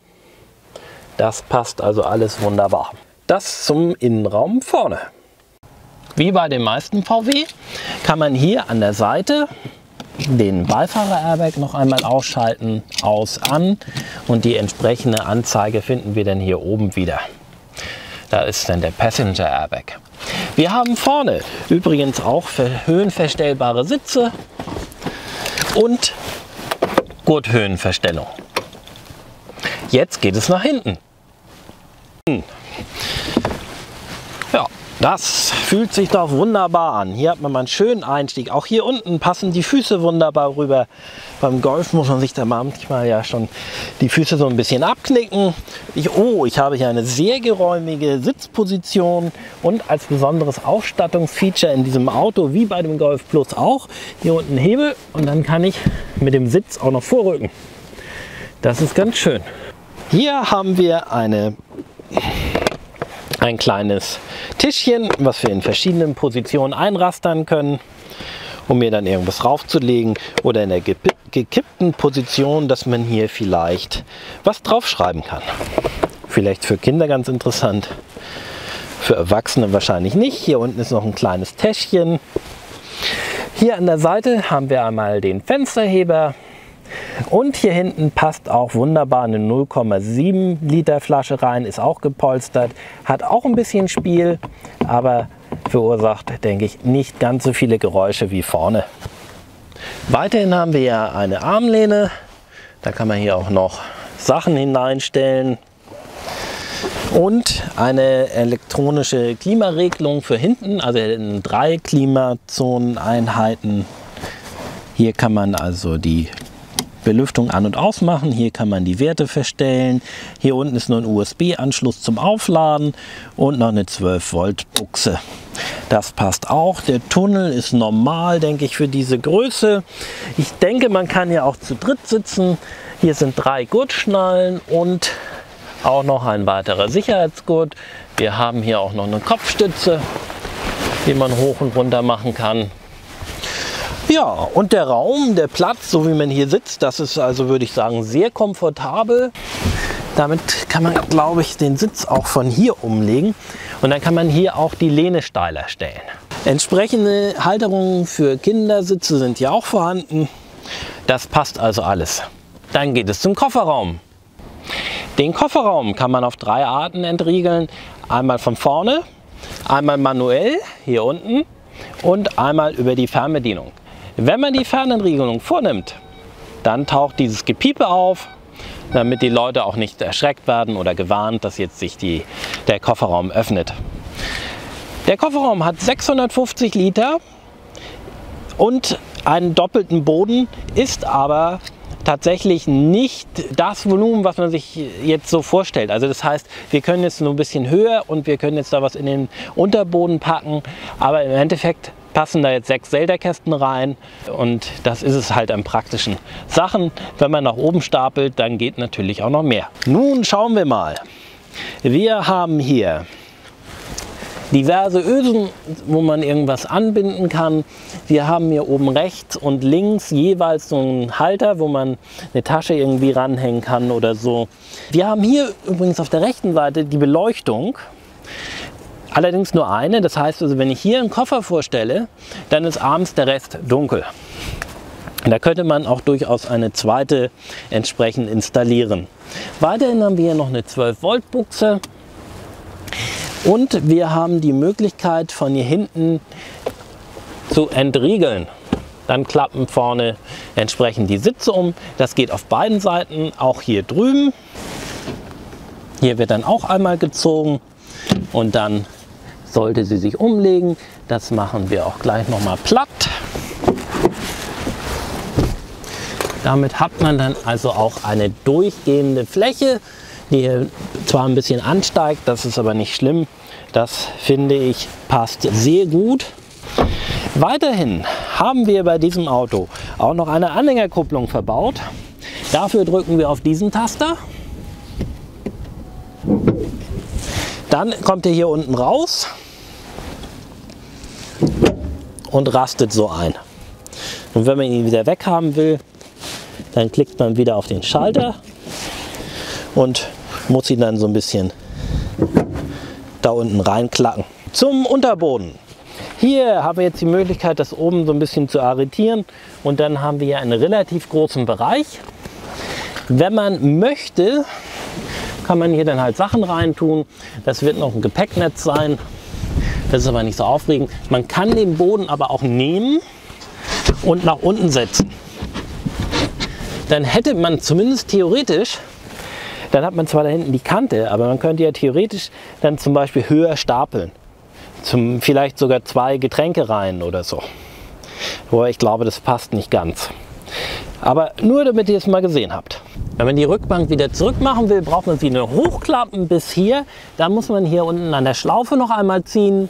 Das passt also alles wunderbar. Das zum Innenraum vorne. Wie bei den meisten VW kann man hier an der Seite den Beifahrer-Airbag noch einmal ausschalten, aus, an und die entsprechende Anzeige finden wir dann hier oben wieder. Da ist dann der Passenger Airbag. Wir haben vorne übrigens auch höhenverstellbare Sitze und Gurthöhenverstellung. Jetzt geht es nach hinten. Das fühlt sich doch wunderbar an. Hier hat man mal einen schönen Einstieg. Auch hier unten passen die Füße wunderbar rüber. Beim Golf muss man sich da manchmal ja schon die Füße so ein bisschen abknicken. Ich, oh, ich habe hier eine sehr geräumige Sitzposition und als besonderes Ausstattungsfeature in diesem Auto, wie bei dem Golf Plus auch, hier unten Hebel und dann kann ich mit dem Sitz auch noch vorrücken. Das ist ganz schön. Hier haben wir eine ein kleines Tischchen, was wir in verschiedenen Positionen einrastern können, um mir dann irgendwas raufzulegen oder in der gekippten Position, dass man hier vielleicht was draufschreiben kann. Vielleicht für Kinder ganz interessant, für Erwachsene wahrscheinlich nicht. Hier unten ist noch ein kleines Täschchen. Hier an der Seite haben wir einmal den Fensterheber, und hier hinten passt auch wunderbar eine 0,7 Liter Flasche rein, ist auch gepolstert, hat auch ein bisschen Spiel, aber verursacht, denke ich, nicht ganz so viele Geräusche wie vorne. Weiterhin haben wir ja eine Armlehne. Da kann man hier auch noch Sachen hineinstellen. Und eine elektronische Klimaregelung für hinten, also in drei Klimazoneneinheiten. Hier kann man also die Belüftung an- und ausmachen. Hier kann man die Werte verstellen. Hier unten ist nur ein USB-Anschluss zum Aufladen und noch eine 12 Volt Buchse. Das passt auch. Der Tunnel ist normal, denke ich, für diese Größe. Ich denke, man kann ja auch zu dritt sitzen. Hier sind drei Gurtschnallen und auch noch ein weiterer Sicherheitsgurt. Wir haben hier auch noch eine Kopfstütze, die man hoch und runter machen kann. Ja, und der Raum, der Platz, so wie man hier sitzt, das ist also, würde ich sagen, sehr komfortabel. Damit kann man, glaube ich, den Sitz auch von hier umlegen. Und dann kann man hier auch die Lehne steiler stellen. Entsprechende Halterungen für Kindersitze sind hier auch vorhanden. Das passt also alles. Dann geht es zum Kofferraum. Den Kofferraum kann man auf drei Arten entriegeln. Einmal von vorne, einmal manuell hier unten und einmal über die Fernbedienung. Wenn man die Fernentriegelung vornimmt, dann taucht dieses Gepiepe auf, damit die Leute auch nicht erschreckt werden oder gewarnt, dass jetzt sich die, der Kofferraum öffnet. Der Kofferraum hat 650 Liter und einen doppelten Boden, ist aber tatsächlich nicht das Volumen, was man sich jetzt so vorstellt. Also das heißt, wir können jetzt nur ein bisschen höher und wir können jetzt da was in den Unterboden packen, aber im Endeffekt passen da jetzt sechs Zelda-Kästen rein und das ist es halt an praktischen Sachen. Wenn man nach oben stapelt, dann geht natürlich auch noch mehr. Nun schauen wir mal. Wir haben hier diverse Ösen, wo man irgendwas anbinden kann. Wir haben hier oben rechts und links jeweils so einen Halter, wo man eine Tasche irgendwie ranhängen kann oder so. Wir haben hier übrigens auf der rechten Seite die Beleuchtung. Allerdings nur eine, das heißt also, wenn ich hier einen Koffer vorstelle, dann ist abends der Rest dunkel. Da könnte man auch durchaus eine zweite entsprechend installieren. Weiterhin haben wir hier noch eine 12 Volt Buchse und wir haben die Möglichkeit von hier hinten zu entriegeln. Dann klappen vorne entsprechend die Sitze um. Das geht auf beiden Seiten, auch hier drüben. Hier wird dann auch einmal gezogen und dann sollte sie sich umlegen. Das machen wir auch gleich noch mal platt. Damit hat man dann also auch eine durchgehende Fläche, die zwar ein bisschen ansteigt, das ist aber nicht schlimm. Das finde ich passt sehr gut. Weiterhin haben wir bei diesem Auto auch noch eine Anhängerkupplung verbaut. Dafür drücken wir auf diesen Taster. Dann kommt er hier unten raus und rastet so ein. Und wenn man ihn wieder weg haben will, dann klickt man wieder auf den Schalter und muss ihn dann so ein bisschen da unten reinklacken. Zum Unterboden. Hier haben wir jetzt die Möglichkeit, das oben so ein bisschen zu arretieren und dann haben wir hier einen relativ großen Bereich. Wenn man möchte, kann man hier dann halt Sachen reintun. Das wird noch ein Gepäcknetz sein. Das ist aber nicht so aufregend. Man kann den Boden aber auch nehmen und nach unten setzen. Dann hätte man zumindest theoretisch, dann hat man zwar da hinten die Kante, aber man könnte ja theoretisch dann zum Beispiel höher stapeln. Zum, vielleicht sogar zwei Getränke rein oder so. Wobei ich glaube, das passt nicht ganz. Aber nur damit ihr es mal gesehen habt. Wenn man die Rückbank wieder zurück machen will, braucht man sie nur hochklappen bis hier. Dann muss man hier unten an der Schlaufe noch einmal ziehen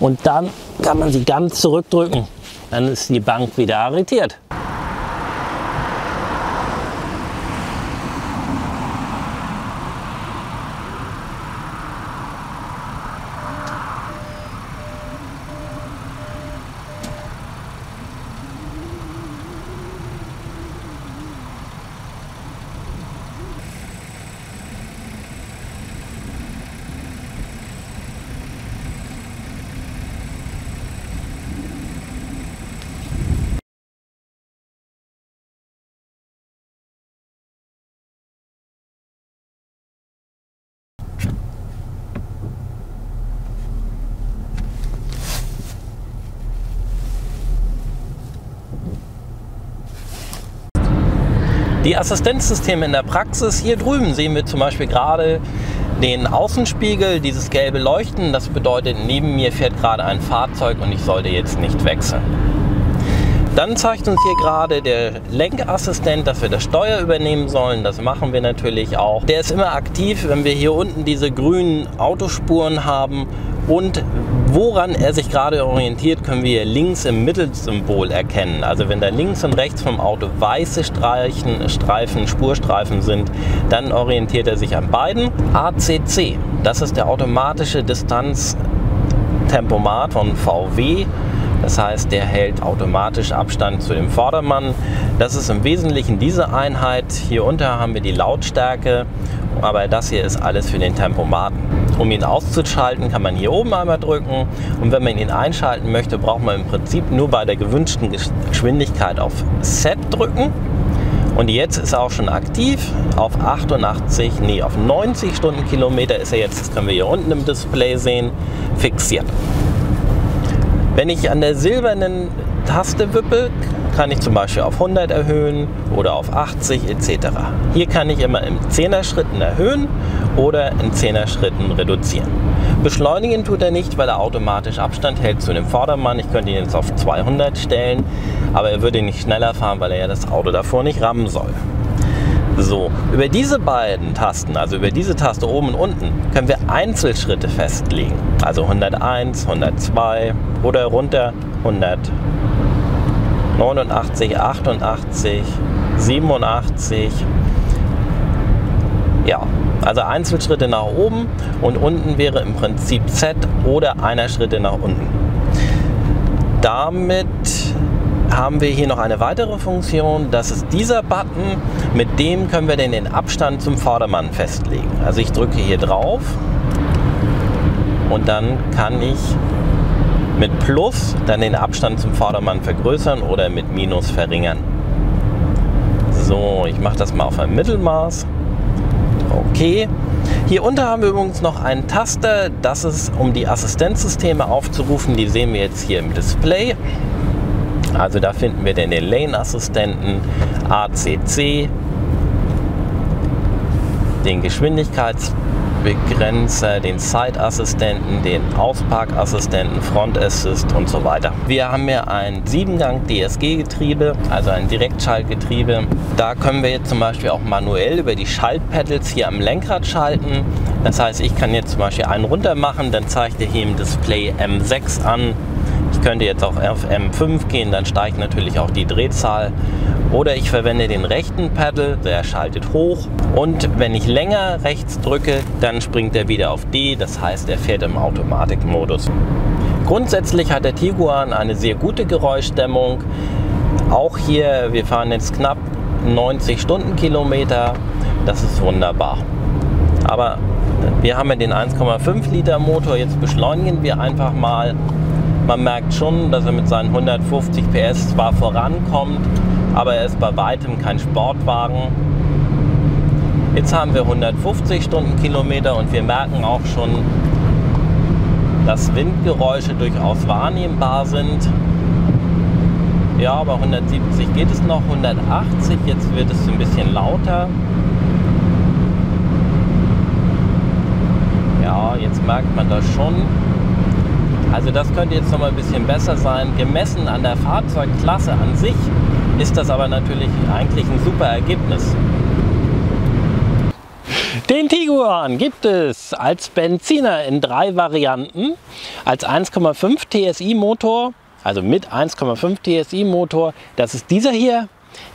und dann kann man sie ganz zurückdrücken. Dann ist die Bank wieder arretiert. Die Assistenzsysteme in der Praxis, hier drüben sehen wir zum Beispiel gerade den Außenspiegel, dieses gelbe Leuchten. Das bedeutet, neben mir fährt gerade ein Fahrzeug und ich sollte jetzt nicht wechseln. Dann zeigt uns hier gerade der Lenkassistent, dass wir das Steuer übernehmen sollen. Das machen wir natürlich auch. Der ist immer aktiv, wenn wir hier unten diese grünen Autospuren haben. Und woran er sich gerade orientiert, können wir links im Mittelsymbol erkennen. Also wenn da links und rechts vom Auto weiße Streichen, Streifen, Spurstreifen sind, dann orientiert er sich an beiden. ACC, das ist der automatische Distanztempomat von VW. Das heißt, der hält automatisch Abstand zu dem Vordermann. Das ist im Wesentlichen diese Einheit. Hier unter haben wir die Lautstärke, aber das hier ist alles für den Tempomaten. Um ihn auszuschalten, kann man hier oben einmal drücken und wenn man ihn einschalten möchte, braucht man im Prinzip nur bei der gewünschten Geschwindigkeit auf Set drücken. Und jetzt ist er auch schon aktiv. Auf 88, nee, auf 90 Stundenkilometer ist er jetzt, das können wir hier unten im Display sehen, fixiert. Wenn ich an der silbernen Taste wippe, kann ich zum Beispiel auf 100 erhöhen oder auf 80 etc. Hier kann ich immer in 10er Schritten erhöhen oder in 10er Schritten reduzieren. Beschleunigen tut er nicht, weil er automatisch Abstand hält zu dem Vordermann. Ich könnte ihn jetzt auf 200 stellen, aber er würde nicht schneller fahren, weil er ja das Auto davor nicht rammen soll. So, über diese beiden Tasten, also über diese Taste oben und unten, können wir Einzelschritte festlegen. Also 101, 102 oder runter 189, 88, 87. Ja, also Einzelschritte nach oben und unten wäre im Prinzip Z oder einer Schritte nach unten. Damit haben wir hier noch eine weitere Funktion. Das ist dieser Button. Mit dem können wir denn den Abstand zum Vordermann festlegen. Also ich drücke hier drauf und dann kann ich mit Plus dann den Abstand zum Vordermann vergrößern oder mit Minus verringern. So, ich mache das mal auf ein Mittelmaß. Okay. Hier unter haben wir übrigens noch einen Taster. Das ist, um die Assistenzsysteme aufzurufen. Die sehen wir jetzt hier im Display. Also da finden wir den Lane-Assistenten, ACC, den Geschwindigkeitsbegrenzer, den Side-Assistenten, den Ausparkassistenten, Front Assist und so weiter. Wir haben hier ein 7-Gang DSG-Getriebe, also ein Direktschaltgetriebe. Da können wir jetzt zum Beispiel auch manuell über die Schaltpedals hier am Lenkrad schalten. Das heißt, ich kann jetzt zum Beispiel einen runter machen, dann zeigt er hier im Display M6 an ich könnte jetzt auf M5 gehen, dann steigt natürlich auch die Drehzahl. Oder ich verwende den rechten Pedal, der schaltet hoch. Und wenn ich länger rechts drücke, dann springt er wieder auf D, das heißt, er fährt im Automatikmodus. Grundsätzlich hat der Tiguan eine sehr gute Geräuschdämmung. Auch hier, wir fahren jetzt knapp 90 Stundenkilometer, das ist wunderbar. Aber wir haben ja den 1,5 Liter Motor, jetzt beschleunigen wir einfach mal man merkt schon, dass er mit seinen 150 PS zwar vorankommt, aber er ist bei weitem kein Sportwagen. Jetzt haben wir 150 Stundenkilometer und wir merken auch schon, dass Windgeräusche durchaus wahrnehmbar sind. Ja, aber 170 geht es noch, 180, jetzt wird es ein bisschen lauter. Ja, jetzt merkt man das schon. Also das könnte jetzt noch mal ein bisschen besser sein. Gemessen an der Fahrzeugklasse an sich ist das aber natürlich eigentlich ein super Ergebnis. Den Tiguan gibt es als Benziner in drei Varianten. Als 1,5 TSI Motor, also mit 1,5 TSI Motor. Das ist dieser hier.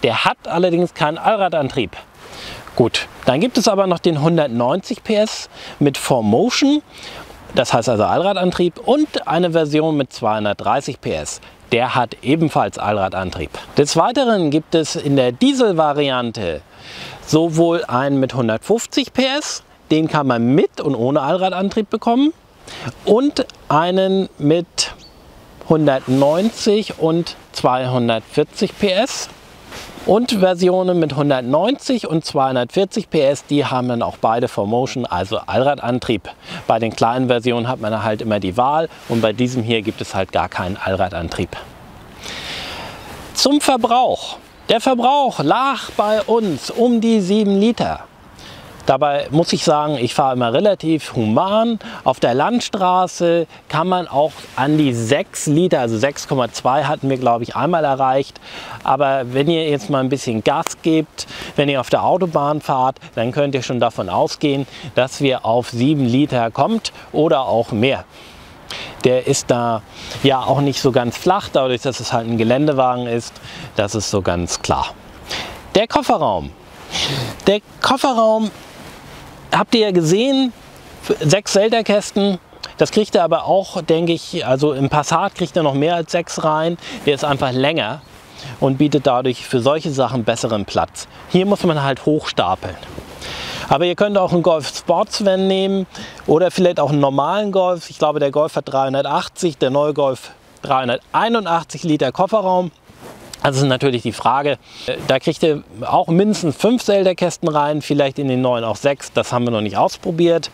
Der hat allerdings keinen Allradantrieb. Gut, dann gibt es aber noch den 190 PS mit 4Motion das heißt also Allradantrieb und eine Version mit 230 PS. Der hat ebenfalls Allradantrieb. Des Weiteren gibt es in der Diesel-Variante sowohl einen mit 150 PS, den kann man mit und ohne Allradantrieb bekommen, und einen mit 190 und 240 PS. Und Versionen mit 190 und 240 PS, die haben dann auch beide 4Motion, also Allradantrieb. Bei den kleinen Versionen hat man halt immer die Wahl und bei diesem hier gibt es halt gar keinen Allradantrieb. Zum Verbrauch. Der Verbrauch lag bei uns um die 7 Liter. Dabei muss ich sagen, ich fahre immer relativ human. Auf der Landstraße kann man auch an die 6 Liter, also 6,2 hatten wir glaube ich einmal erreicht. Aber wenn ihr jetzt mal ein bisschen Gas gebt, wenn ihr auf der Autobahn fahrt, dann könnt ihr schon davon ausgehen, dass wir auf 7 Liter kommt oder auch mehr. Der ist da ja auch nicht so ganz flach, dadurch, dass es halt ein Geländewagen ist. Das ist so ganz klar. Der Kofferraum. Der Kofferraum habt ihr ja gesehen, sechs Zelda-Kästen. Das kriegt er aber auch, denke ich, also im Passat kriegt er noch mehr als sechs rein. Der ist einfach länger und bietet dadurch für solche Sachen besseren Platz. Hier muss man halt hochstapeln. Aber ihr könnt auch einen Golf Sportsvan nehmen oder vielleicht auch einen normalen Golf. Ich glaube, der Golf hat 380, der neue Golf 381 Liter Kofferraum. Also ist natürlich die Frage, äh, da kriegt ihr auch mindestens fünf Zelda-Kästen rein, vielleicht in den neuen auch sechs, das haben wir noch nicht ausprobiert.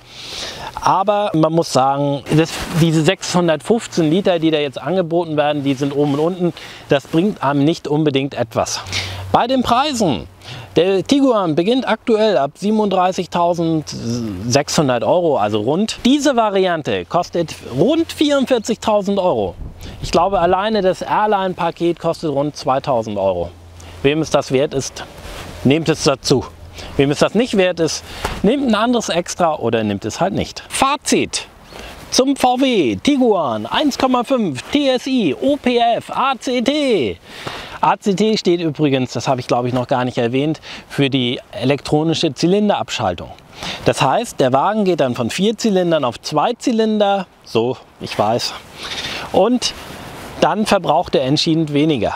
Aber man muss sagen, dass diese 615 Liter, die da jetzt angeboten werden, die sind oben und unten, das bringt einem nicht unbedingt etwas. Bei den Preisen, der Tiguan beginnt aktuell ab 37.600 Euro, also rund. Diese Variante kostet rund 44.000 Euro. Ich glaube, alleine das Airline-Paket kostet rund 2000 Euro. Wem es das wert ist, nehmt es dazu. Wem es das nicht wert ist, nehmt ein anderes extra oder nehmt es halt nicht. Fazit zum VW Tiguan 1,5 TSI OPF ACT. ACT steht übrigens, das habe ich glaube ich noch gar nicht erwähnt, für die elektronische Zylinderabschaltung. Das heißt, der Wagen geht dann von vier Zylindern auf zwei Zylinder, so, ich weiß, und dann verbraucht er entschieden weniger.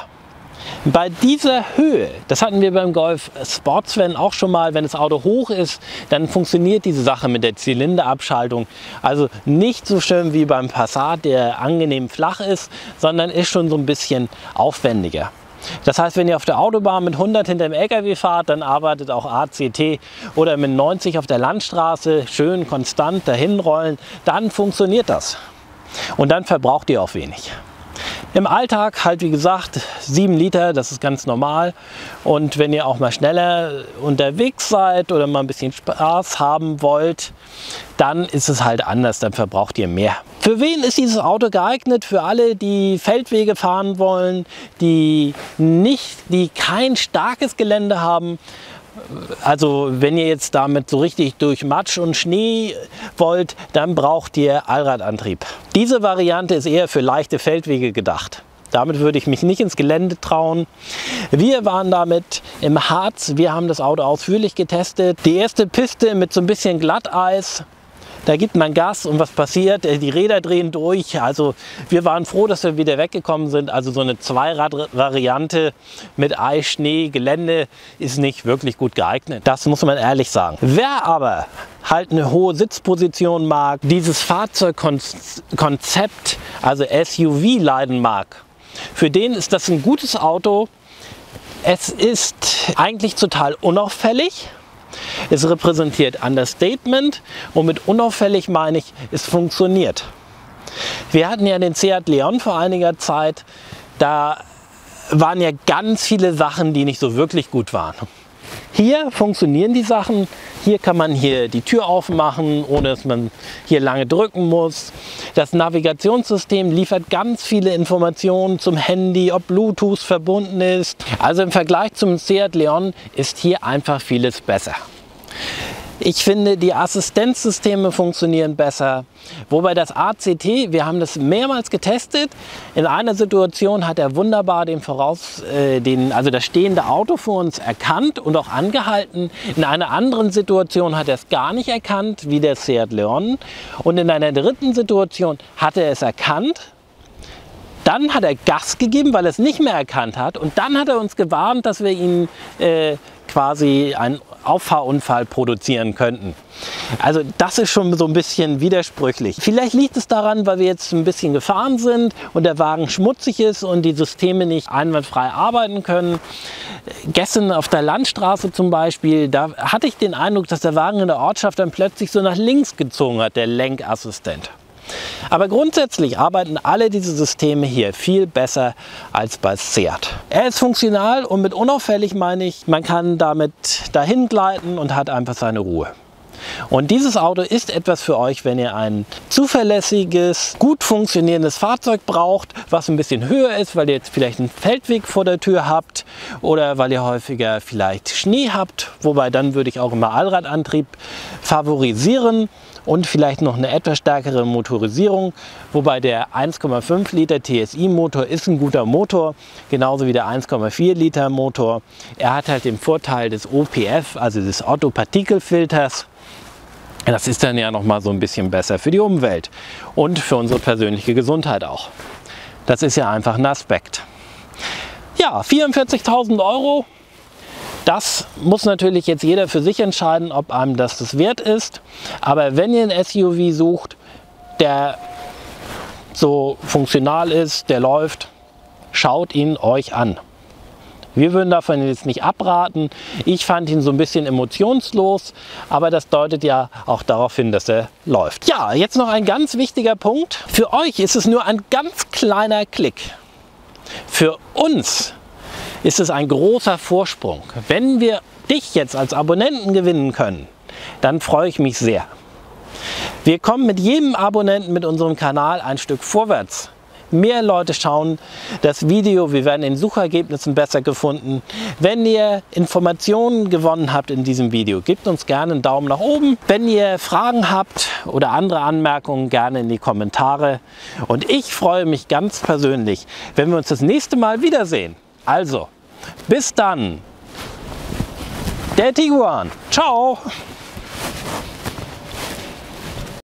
Bei dieser Höhe, das hatten wir beim Golf Sportsvan auch schon mal, wenn das Auto hoch ist, dann funktioniert diese Sache mit der Zylinderabschaltung. Also nicht so schön wie beim Passat, der angenehm flach ist, sondern ist schon so ein bisschen aufwendiger. Das heißt, wenn ihr auf der Autobahn mit 100 hinter dem LKW fahrt, dann arbeitet auch ACT oder mit 90 auf der Landstraße schön konstant dahin rollen, dann funktioniert das. Und dann verbraucht ihr auch wenig. Im Alltag halt wie gesagt 7 Liter, das ist ganz normal. Und wenn ihr auch mal schneller unterwegs seid oder mal ein bisschen Spaß haben wollt, dann ist es halt anders, dann verbraucht ihr mehr. Für wen ist dieses Auto geeignet? Für alle, die Feldwege fahren wollen, die nicht, die kein starkes Gelände haben, also wenn ihr jetzt damit so richtig durch Matsch und Schnee wollt, dann braucht ihr Allradantrieb. Diese Variante ist eher für leichte Feldwege gedacht. Damit würde ich mich nicht ins Gelände trauen. Wir waren damit im Harz. Wir haben das Auto ausführlich getestet. Die erste Piste mit so ein bisschen Glatteis da gibt man Gas und was passiert? Äh, die Räder drehen durch. Also wir waren froh, dass wir wieder weggekommen sind. Also so eine Zweirad-Variante mit Eis, Schnee, Gelände ist nicht wirklich gut geeignet. Das muss man ehrlich sagen. Wer aber halt eine hohe Sitzposition mag, dieses Fahrzeugkonzept, also SUV leiden mag, für den ist das ein gutes Auto. Es ist eigentlich total unauffällig. Es repräsentiert Understatement und mit unauffällig meine ich, es funktioniert. Wir hatten ja den Seat Leon vor einiger Zeit, da waren ja ganz viele Sachen, die nicht so wirklich gut waren. Hier funktionieren die Sachen. Hier kann man hier die Tür aufmachen, ohne dass man hier lange drücken muss. Das Navigationssystem liefert ganz viele Informationen zum Handy, ob Bluetooth verbunden ist. Also im Vergleich zum Seat Leon ist hier einfach vieles besser. Ich finde, die Assistenzsysteme funktionieren besser. Wobei das ACT, wir haben das mehrmals getestet. In einer Situation hat er wunderbar den voraus, äh, den, also das stehende Auto vor uns erkannt und auch angehalten. In einer anderen Situation hat er es gar nicht erkannt, wie der Seat Leon. Und in einer dritten Situation hat er es erkannt, dann hat er Gas gegeben, weil er es nicht mehr erkannt hat. Und dann hat er uns gewarnt, dass wir ihn äh, quasi einen Auffahrunfall produzieren könnten. Also das ist schon so ein bisschen widersprüchlich. Vielleicht liegt es daran, weil wir jetzt ein bisschen gefahren sind und der Wagen schmutzig ist und die Systeme nicht einwandfrei arbeiten können. Gestern auf der Landstraße zum Beispiel, da hatte ich den Eindruck, dass der Wagen in der Ortschaft dann plötzlich so nach links gezogen hat, der Lenkassistent. Aber grundsätzlich arbeiten alle diese Systeme hier viel besser als bei Seat. Er ist funktional und mit unauffällig meine ich, man kann damit dahin gleiten und hat einfach seine Ruhe. Und dieses Auto ist etwas für euch, wenn ihr ein zuverlässiges, gut funktionierendes Fahrzeug braucht, was ein bisschen höher ist, weil ihr jetzt vielleicht einen Feldweg vor der Tür habt oder weil ihr häufiger vielleicht Schnee habt. Wobei dann würde ich auch immer Allradantrieb favorisieren und vielleicht noch eine etwas stärkere Motorisierung, wobei der 1,5 Liter TSI Motor ist ein guter Motor, genauso wie der 1,4 Liter Motor. Er hat halt den Vorteil des OPF, also des Otto Partikelfilters. Das ist dann ja noch mal so ein bisschen besser für die Umwelt und für unsere persönliche Gesundheit auch. Das ist ja einfach ein Aspekt. Ja, 44.000 Euro das muss natürlich jetzt jeder für sich entscheiden, ob einem das das wert ist. Aber wenn ihr ein SUV sucht, der so funktional ist, der läuft, schaut ihn euch an. Wir würden davon jetzt nicht abraten. Ich fand ihn so ein bisschen emotionslos, aber das deutet ja auch darauf hin, dass er läuft. Ja, jetzt noch ein ganz wichtiger Punkt. Für euch ist es nur ein ganz kleiner Klick. Für uns ist es ein großer Vorsprung. Wenn wir dich jetzt als Abonnenten gewinnen können, dann freue ich mich sehr. Wir kommen mit jedem Abonnenten mit unserem Kanal ein Stück vorwärts. Mehr Leute schauen das Video, wir werden in Suchergebnissen besser gefunden. Wenn ihr Informationen gewonnen habt in diesem Video, gebt uns gerne einen Daumen nach oben. Wenn ihr Fragen habt oder andere Anmerkungen, gerne in die Kommentare. Und ich freue mich ganz persönlich, wenn wir uns das nächste Mal wiedersehen. Also, bis dann, der Tiguan. Ciao.